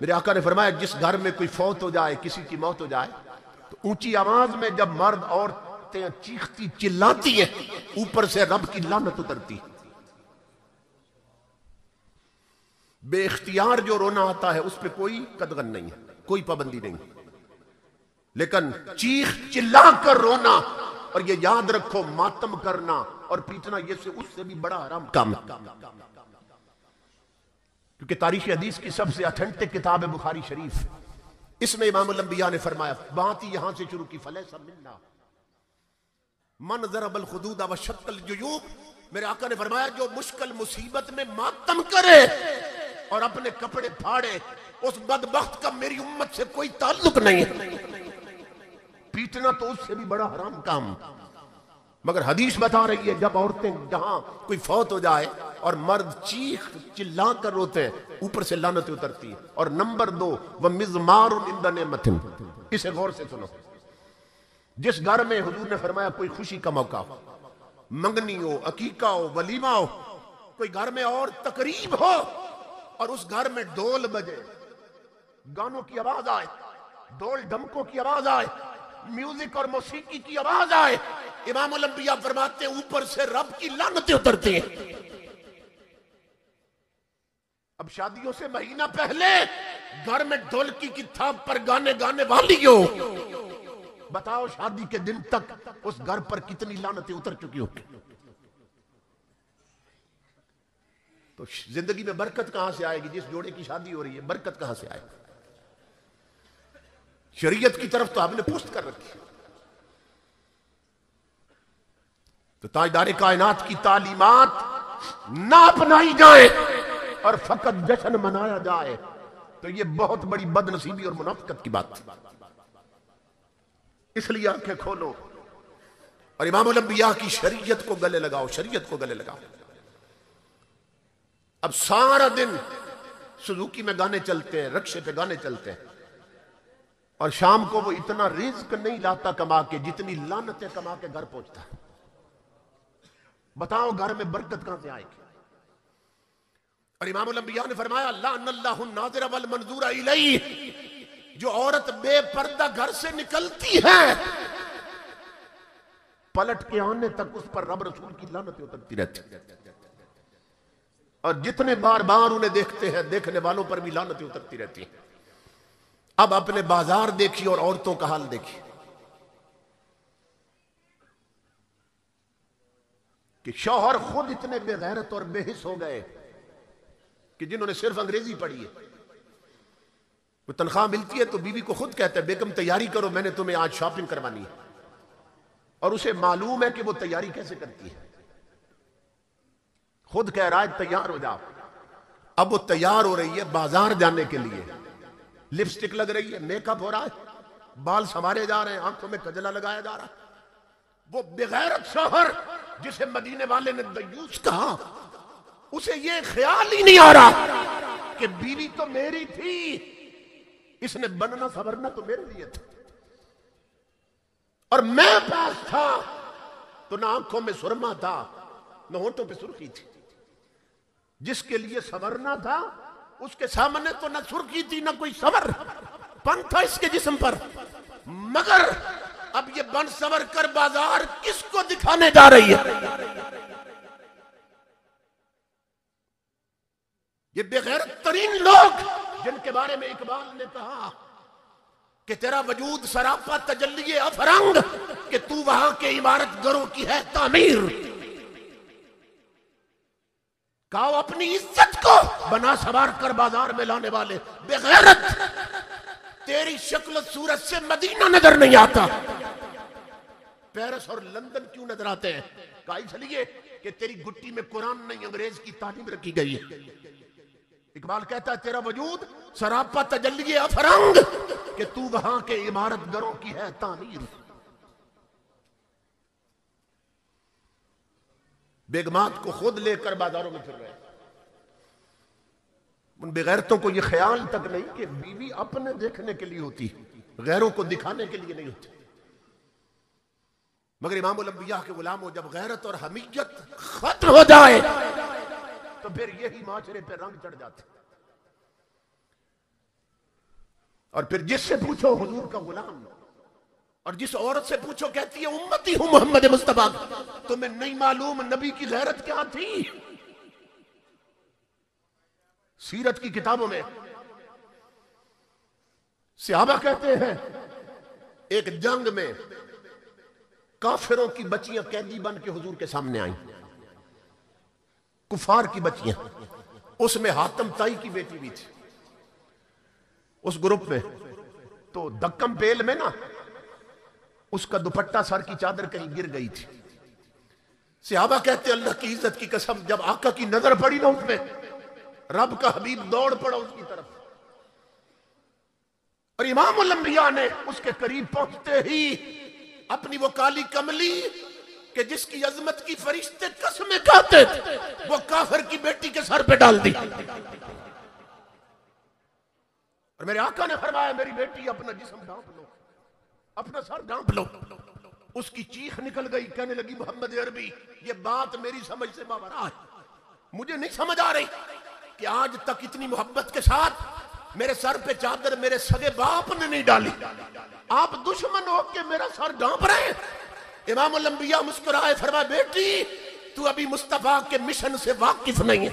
मेरे आका ने फरमाया, जिस घर में कोई फौत हो जाए, किसी की मौत हो जाए तो ऊँची आवाज़ में जब मर्द औरतें चीखती चिल्लाती है, ऊपर से रब की लानत उतरती बेख्तियार जो रोना आता है, उस पर कोई कदगन नहीं है, कोई पाबंदी नहीं लेकिन चीख चिल्ला कर रोना और ये याद रखो, मातम करना और पीटना, ये से उससे भी बड़ा आराम काम क्योंकि तारीख हदीस की सबसे अथेंटिक किताब है बुखारी शरीफ। इसमें इमाम लंबिया ने फरमाया, बात ही यहाँ से शुरू की, फले मिलना। मन जरबल खुदूदा व शक्ल जुयूब। मेरे आका ने फरमाया, जो मुश्किल मुसीबत में मातम करे और अपने कपड़े फाड़े। उस बदबख्त का मेरी उम्मत से कोई ताल्लुक नहीं है। पीटना तो उससे भी बड़ा हराम काम। मगर हदीस बता रही है, जब औरतें जहाँ कोई फौत हो जाए और मर्द चीख चिल्ला कर रोते हैं, ऊपर से लानत उतरती है। और नंबर दो, वह मिजमार इसे गौर से सुनो। जिस घर में हजूर ने फरमाया, कोई खुशी का मौका हो, मंगनी हो, अकीका हो, वलीमा हो, कोई घर में और तकरीब हो और उस घर में डोल बजे। गानों की आवाज़ आए, डोल डमकों की आवाज़ आए, म्यूज़िक और मौसीकी की आवाज़ आए। इमाम फरमाते, ऊपर से रब की लानतें उतरते हैं। अब शादियों से महीना पहले घर में ढोलकी की थाप पर गाने गाने वाली हो बताओ शादी के दिन तक उस घर पर कितनी लानतें उतर चुकी होगी। तो ज़िंदगी में बरकत कहाँ से आएगी? जिस जोड़े की शादी हो रही है, बरकत कहाँ से आएगी? शरीयत की तरफ़ तो आपने पुष्ट कर रखी तो ताजदार कायनात की तालीमात ना अपनाई जाए और फकत जश्न मनाया जाए तो ये बहुत बड़ी बदनसीबी और मुनाफिकत की बात इसलिए आँखें खोलो और इमाम की शरीयत को गले लगाओ, शरीयत को गले लगाओ। अब सारा दिन सुजुकी में गाने चलते हैं, रक्षे पे गाने चलते हैं। और शाम को वो इतना रिस्क नहीं लाता कमा के, जितनी लानतें कमा के घर पहुँचता है। बताओ घर में बरकत कहाँ से आएगी? और इमाम ने फरमाया मंजूर जो औरत बेपर्दा घर से निकलती है, पलट के आने तक उस पर रब रसूल की लानतें उतरती रहती और जितने बार बार उन्हें देखते हैं, देखने वालों पर भी लानतें उतरती रहती हैं। अब अपने बाज़ार देखिए और औरतों का हाल देखिए कि शौहर खुद इतने बेगैरत और बेहिस हो गए कि जिन्होंने सिर्फ़ अंग्रेज़ी पढ़ी है। वो तनख्वाह मिलती है तो बीवी को खुद कहता है, बेगम, तैयारी करो, मैंने तुम्हें आज शॉपिंग करवानी है। और उसे मालूम है कि वो तैयारी कैसे करती है। खुद कह रहा है, तैयार हो जाओ। अब वो तैयार हो रही है बाज़ार जाने के लिए। लिपस्टिक लग रही है मेकअप हो रहा है। बाल संवारे जा रहे हैं, आँखों में कजला लगाया जा रहा है। वो बेगैरत शहर, जिसे मदीने वाले ने दयूस कहा, उसे ये ख्याल ही नहीं आ रहा कि बीवी तो मेरी थी। इसने बनना, संवरना तो मेरे लिए था। और मैं पास था तो ना आँखों में सुरमा था, ना होठों पे सुर्खी थी। जिसके लिए संवरना था, उसके सामने तो न सुर्खी थी, न कोई सबर। पन था इसके जिस्म पर। मगर अब ये बन सवर कर बाज़ार किसको दिखाने जा रही है? ये बेगैर तरीन लोग जिनके बारे में इकबाल ने कहा कि तेरा वजूद सरापा तजल्ली अफरंग, कि तू वहाँ के इमारत घरों की है तामीर। कहा अपनी इज़्ज़त को बना सवार कर बाज़ार में लाने वाले। बेगैरत, तेरी शक्ल सूरत से मदीना नज़र नहीं आता। पेरिस और लंदन क्यों नज़र आते हैं? कहा इसलिए कि तेरी गुट्टी में कुरान नहीं, अंग्रेज़ की तालीम रखी गई है। इकबाल कहता है, तेरा वजूद सरापा तजल्ली अफरंग, कि तू वहाँ के इमारत घरों की है तामीर। बेगमात को खुद लेकर बाजारों में फिर रहे। उन बेगैरतों को यह ख्याल तक नहीं कि बीवी अपने देखने के लिए होती, गैरों को दिखाने के लिए नहीं होती। मगर इमाम लंबिया के गुलामों जब गैरत और हमीयत खत्म हो जाए तो फिर यही माशरे पे रंग चढ़ जाते। और फिर जिससे पूछो, हुजूर का गुलाम। और जिस औरत से पूछो, कहती है, उम्मती हूँ मोहम्मद मुस्तफ़ा तुम्हें नहीं मालूम नबी की गैरत क्या थी। सीरत की किताबों में सियाबा कहते हैं, एक जंग में काफिरों की बच्चियाँ कैदी बन के हुजूर के सामने आई। कुफार की बच्चियाँ, उसमें हातम ताई की बेटी भी थी। उस ग्रुप में तो दक्कम पेल में ना उसका दुपट्टा सर की चादर कहीं गिर गई थी। सियाबा कहते, अल्लाह की इज़्ज़त की कसम, जब आका की नज़र पड़ी ना उसमें रब का हबीब दौड़ पड़ा उसकी तरफ़। और इमाम ने उसके करीब पहुँचते ही अपनी वो काली कमली कि जिसकी अजमत की फरिश्ते कसमें खाते थे, वो काफर की बेटी के सर पे डाल दी। और मेरे आका ने फरमाया, मेरी बेटी अपना जिसम ढांप लो। अपना सर ढांप लो। उसकी चीख निकल गई, कहने लगी, मोहम्मद अरबी, ये बात मेरी समझ से बाबरा है। मुझे नहीं समझ आ रही कि आज तक इतनी मोहब्बत के साथ मेरे सर पे चादर मेरे सगे बाप ने नहीं डाली। आप दुश्मन हो के मेरा सर ढांप रहे इमाम लंबिया मुस्कुराए फरमा बेटी, तू अभी मुस्तफ़ा के मिशन से वाकिफ नहीं है।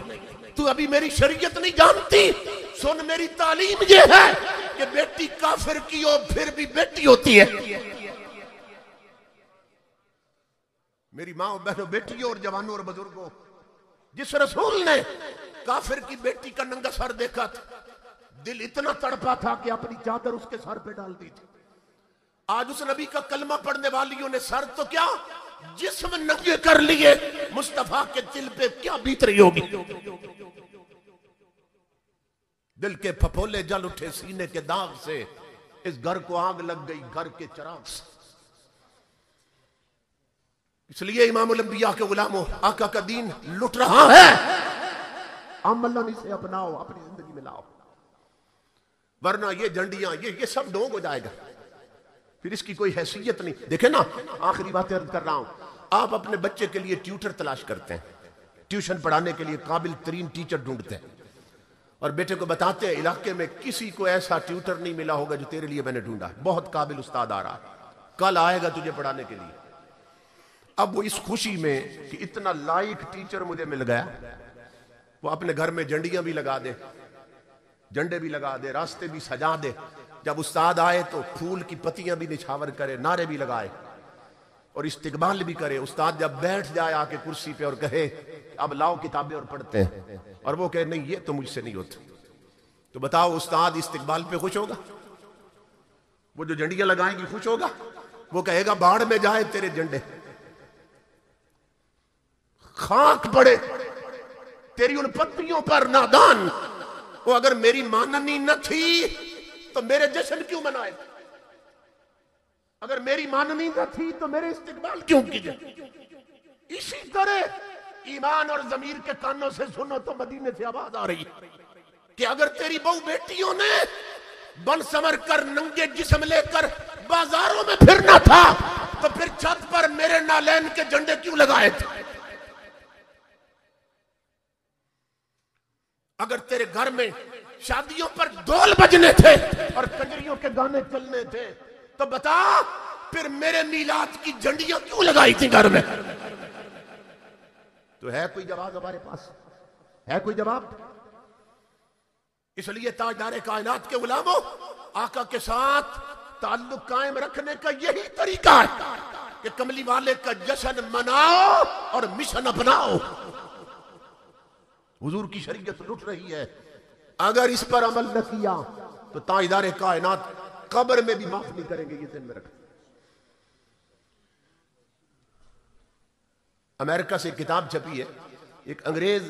तू अभी मेरी शरीयत नहीं जानती। सुन, मेरी तालीम ये है कि बेटी काफिर की हो फिर भी बेटी होती है। मेरी माँ बहनों, बेटियों और जवानों और बुज़ुर्गों, जिस रसूल ने काफिर की बेटी का नंगा सर देखा था, दिल इतना तड़पा था कि अपनी चादर उसके सर पे डाल दी थी। आज उस नबी का कलमा पढ़ने वालियों ने सर तो क्या जिसम नंगे कर लिए, मुस्तफ़ा के दिल पे क्या बीत रही होगी? दिल के फपोले जल उठे सीने के दाग से। इस घर को आग लग गई, घर के चराग से। इसलिए इमाम लंबिया के गुलामों, आका का दीन लुट रहा है। अमलन इसे अपनाओ, अपनी ज़िंदगी में लाओ। वरना ये झंडियाँ, ये ये सब डोंग हो जाएगा। फिर इसकी कोई हैसियत नहीं। देखे ना, आखिरी बात अर्ज़ कर रहा हूँ। आप अपने बच्चे के लिए ट्यूटर तलाश करते हैं। ट्यूशन पढ़ाने के लिए काबिल तरीन टीचर ढूंढते हैं। और बेटे को बताते हैं, इलाके में किसी को ऐसा ट्यूटर नहीं मिला होगा जो तेरे लिए मैंने ढूंढा। बहुत काबिल उस्ताद आ रहा। कल आएगा तुझे पढ़ाने के लिए। अब वो इस खुशी में कि इतना लाइक टीचर मुझे मिल गया। वो अपने घर में झंडियाँ भी लगा दे झंडे भी लगा दे, रास्ते भी सजा दे। जब उस्ताद आए तो फूल की पत्तियाँ भी निछावर करे, नारे भी लगाए और इस्तेकबाल भी करे। उस्ताद जब बैठ जाए आके कुर्सी पे और कहे, अब लाओ किताबें और पढ़ते हैं। और वो कहे, नहीं, ये तो मुझसे नहीं होता। तो बताओ उस्ताद इस्तेकबाल पे खुश होगा? वो जो झंडियाँ लगाएँगी खुश होगा? वो कहेगा, बाढ़ में जाए तेरे झंडे। खाक पड़े। तेरी उन पत्तियों पर नादान। वो अगर मेरी माननी न थी तो मेरे जश्न क्यों मनाए? अगर मेरी माननी न थी तो मेरे इस्तेमाल क्यों कीजिए इसी तरह ईमान और जमीर के कानों से सुनो तो मदीने से आवाज़ आ रही कि अगर तेरी बहु बेटियों ने बन समर कर, नंगे जिसम लेकर बाजारों में फिरना था तो फिर छत पर मेरे नालैन के झंडे क्यों लगाए थे? अगर तेरे घर में शादियों पर ढोल बजने थे और कंजरियों के गाने चलने थे। तो बता, फिर मेरे मीलाद की झंडियाँ क्यों लगाई थी घर में? तो है कोई जवाब हमारे पास? है कोई जवाब? इसलिए ताजदार कायनात के गुलामों, आका के साथ ताल्लुक कायम रखने का यही तरीका है कि कमली वाले का जश्न मनाओ और मिशन अपनाओ। हुजूर की शरीयत लुट रही है। अगर इस पर अमल न किया तो ताजदार कायनात कब्र में भी माफ़ नहीं करेंगे, ये दिन में रख अमेरिका से किताब छपी है, एक अंग्रेज़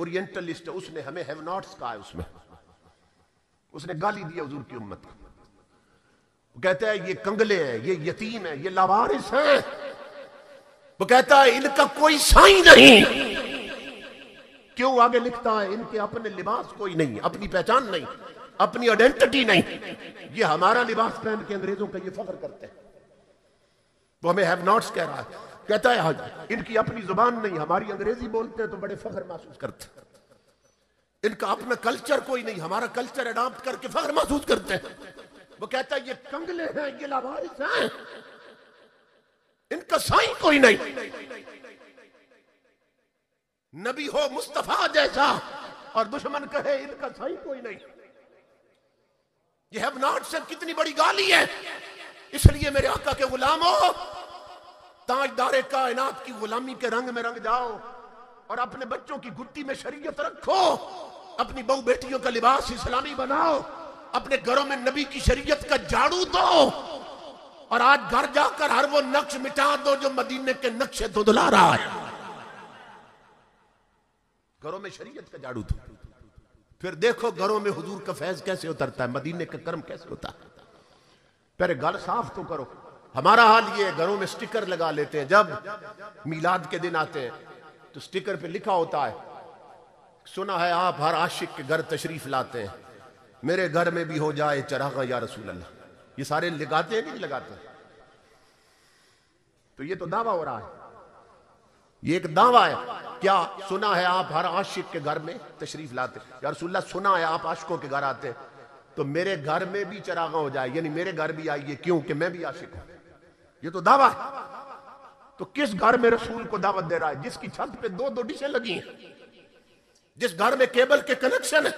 ओरिएंटलिस्ट है, उसने हमें हैव नॉट्स कहा है उसमें। उसने गाली दिया हजूर की उम्मत वो कहता है, ये कंगले हैं, ये यतीम है, ये लावारिस हैं। वो कहता है, इनका कोई साई नहीं। क्यों आगे लिखता है? इनके अपने लिबास कोई नहीं, अपनी पहचान नहीं, अपनी आइडेंटिटी नहीं। ये हमारा लिबास पहन के अंग्रेज़ों का ये फख्र करते हैं। वो हमें हैव नॉट्स कह रहा है। कहता है हाँ इनकी अपनी ज़ुबान नहीं, हमारी अंग्रेज़ी बोलते हैं तो बड़े फख्र महसूस करते हैं। इनका अपना कल्चर कोई नहीं, हमारा कल्चर अडॉप्ट करके फख्र महसूस करते हैं। वो कहता है, ये कंगले हैं, ये लावारिस हैं। इनका साई कोई नहीं नबी हो मुस्तफ़ा जैसा। और दुश्मन कहे, इनका सही कोई नहीं। ये हैव नॉट से कितनी बड़ी गाली है। इसलिए मेरे आका के गुलामों ताजदार कायनात की गुलामी के रंग में रंग जाओ। और अपने बच्चों की गुत्ती में शरीयत रखो। अपनी बहु बेटियों का लिबास इस्लामी बनाओ। अपने घरों में नबी की शरीयत का झाड़ू दो। और आज घर जाकर हर वो नक्श मिटा दो जो मदीने के नक्शे धुधला रहा है। घरों में शरीयत का झाड़ू दो फिर देखो घरों में हुजूर का फैज कैसे उतरता है, मदीने का कर्म कैसे होता है। पहले गल साफ़ तो करो। हमारा हाल ये घरों में स्टिकर लगा लेते हैं। जब मीलाद के दिन आते हैं तो स्टिकर पे लिखा होता है, सुना है आप हर आशिक के घर तशरीफ़ लाते हैं। मेरे घर में भी हो जाए चरागा या रसूल अल्लाह ये सारे लगाते हैं कि नहीं लगाते तो ये तो दावा हो रहा है। ये एक दावा है। क्या सुना है आप हर आशिक के घर में तशरीफ़ लाते? रसूल्ला सुना है आप आशिकों के घर आते? तो मेरे घर में भी चरागा हो जाए, यानी मेरे घर भी आइए क्योंकि मैं भी आशिक हूँ। ये तो दावा है। तो किस घर में रसूल को दावत दे रहा है? जिसकी छत पे दो दो डिशें लगी हैं। जिस घर में केबल के कनेक्शन है।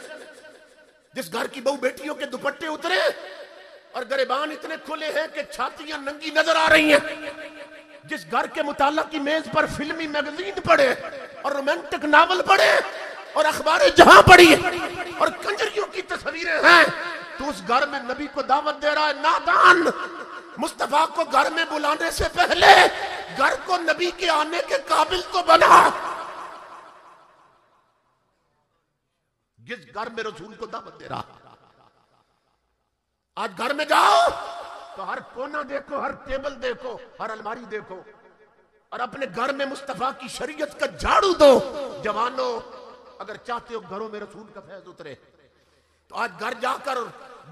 जिस घर की बहु बेटियों के दुपट्टे उतरे और गरेबान इतने खुले हैं कि छातियाँ नंगी नज़र आ रही हैं। जिस घर के मुताला की मेज पर फिल्मी मैगजीन पढ़े और रोमांटिक नावल पढ़े और अखबारें जहाँ पड़ी और कंजरियों की तस्वीरें हैं तो उस घर में नबी को दावत दे रहा है, नादान। मुस्तफ़ा को घर में बुलाने से पहले घर को नबी के आने के काबिल तो बना। जिस घर में रसूल को दावत दे रहा आज घर में जाओ तो हर कोना देखो, हर टेबल देखो, हर अलमारी देखो। और अपने घर में मुस्तफ़ा की शरीयत का झाड़ू दो। जवानों, अगर चाहते हो घरों में रसूल का फैज उतरे तो आज घर जाकर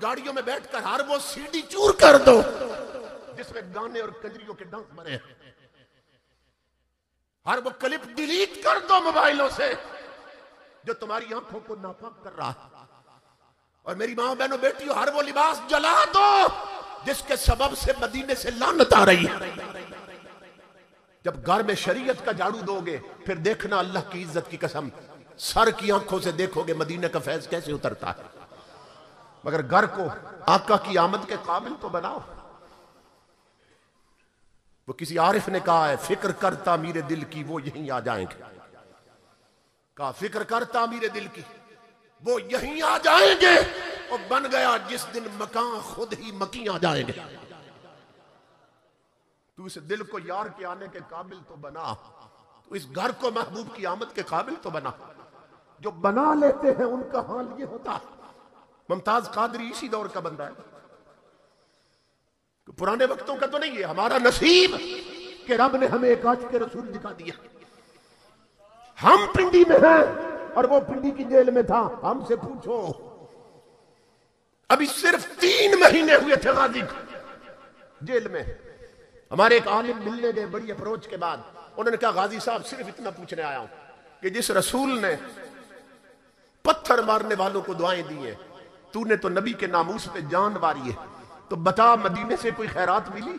गाड़ियों में बैठकर हर वो सीढ़ी चूर कर दो, जिसमें गाने और कजरियों के डांस मरे। हर वो क्लिप डिलीट कर दो मोबाइलों से, जो तुम्हारी आँखों को नापाक कर रहा है। और मेरी माओ बहनों, बेटियों, हर वो लिबास जला दो। जिसके सबब से मदीने से लानत आ रही है। जब घर में शरीयत का झाड़ू दोगे, फिर देखना अल्लाह की इज़्ज़त की कसम। सर की आँखों से देखोगे मदीने का फैज कैसे उतरता है। मगर घर को आका की आमद के काबिल तो बनाओ। वो किसी आरिफ ने कहा है, फ़िक्र करता मेरे दिल की, वो यहीं आ जाएँगे। कहा, फ़िक्र करता मेरे दिल की, वो यहीं आ जाएँगे। और बन गया जिस दिन मकान खुद ही मकी आ जाएँगे। तू इस दिल को यार के आने के काबिल तो बना। तू इस घर को महबूब की आमद के काबिल तो बना। जो बना लेते हैं उनका हाल ये होता। मुमताज़ कादरी इसी दौर का बंदा है। पुराने वक्तों का तो नहीं है। हमारा नसीब कि रब ने हमें एक आज के रसूल दिखा दिया। हम पिंडी में हैं और वो पिंडी की जेल में था। हमसे पूछो। अभी सिर्फ़ तीन महीने हुए थे गाजी को। जेल में। हमारे एक आलिम मिलने गए बड़ी अप्रोच के बाद। उन्होंने कहा गाजी साहब, सिर्फ़ इतना पूछने आया हूँ कि जिस रसूल ने पत्थर मारने वालों को दुआएँ दी हैं, तूने तो नबी के नामूस पे जान मारी है। तो बता, मदीने से कोई खैरात मिली?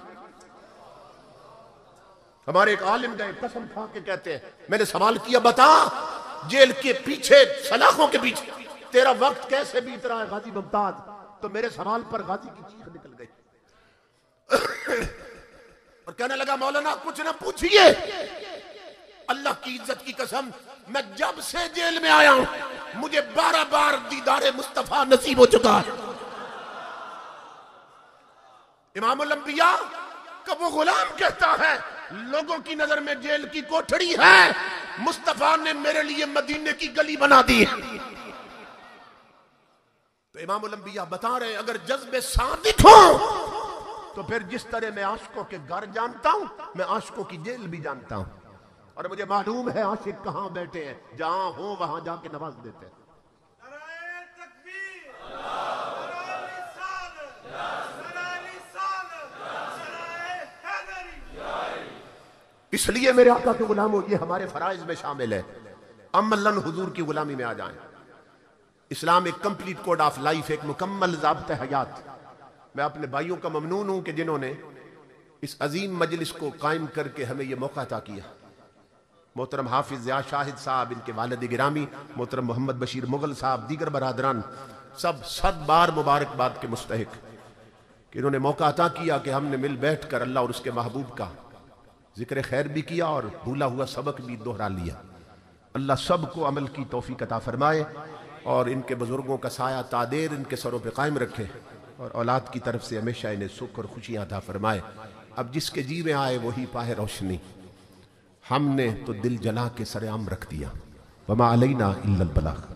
हमारे एक आलिम गए, कसम खा के कहते हैं, मैंने सवाल किया, बता, जेल के पीछे, सलाखों के पीछे, तेरा वक्त कैसे बीत रहा है गाजी मुमताज़ तो मेरे सवाल पर गाजी की चीख निकल गई। और कहने लगा, मौलाना, कुछ ना पूछिए। अल्लाह की इज़्ज़त की कसम, मैं जब से जेल में आया हूँ, मुझे बारह बार दीदार मुस्तफ़ा नसीब हो चुका है। इमाम लंबिया कब वो गुलाम कहता है, लोगों की नज़र में जेल की कोठड़ी है, मुस्तफ़ा ने मेरे लिए मदीने की गली बना दी। है तो इमाम लंबिया बता रहे हैं, अगर जज्बे साबित हो तो फिर जिस तरह मैं आशकों के घर जानता हूँ, मैं आशकों की जेल भी जानता हूँ। और मुझे मालूम है आशिक कहाँ बैठे हैं, जहाँ हो, वहाँ जाके नवाज़ देते हैं। इसलिए मेरे आका के गुलामों, ये हमारे फराइज में शामिल है। अमलन हुजूर की गुलामी में आ जाएँ। इस्लाम एक कंप्लीट कोड ऑफ़ लाइफ, एक मुकम्मल जबत हयात। मैं अपने भाइयों का ममनून हूँ कि जिन्होंने इस अजीम मजलिस को कायम करके हमें यह मौका अता किया। मोहतरम हाफिज या शाहिद साहब, इनके वालद गिरामी, मोहतरम मोहम्मद बशीर मुगल साहब, दीगर बरदरान, सब सद बार मुबारकबाद के मुस्तक इन्होंने मौका अता किया कि हमने मिल बैठ कर अल्लाह और उसके महबूब का ज़िक्र खैर भी किया और भूला हुआ सबक भी दोहरा लिया। अल्लाह सबको अमल की तोफ़ी कता फरमाए। और इनके बुज़ुर्गों का साया तादेर इनके सरों पर कायम रखे और औलाद की तरफ़ से हमेशा इन्हें सुख और खुशियाँ था फरमाए। अब जिसके जी में आए वही पाए रोशनी। हमने तो दिल जला के सरेआम रख दिया। वमा अलैना इल्लल बलाग।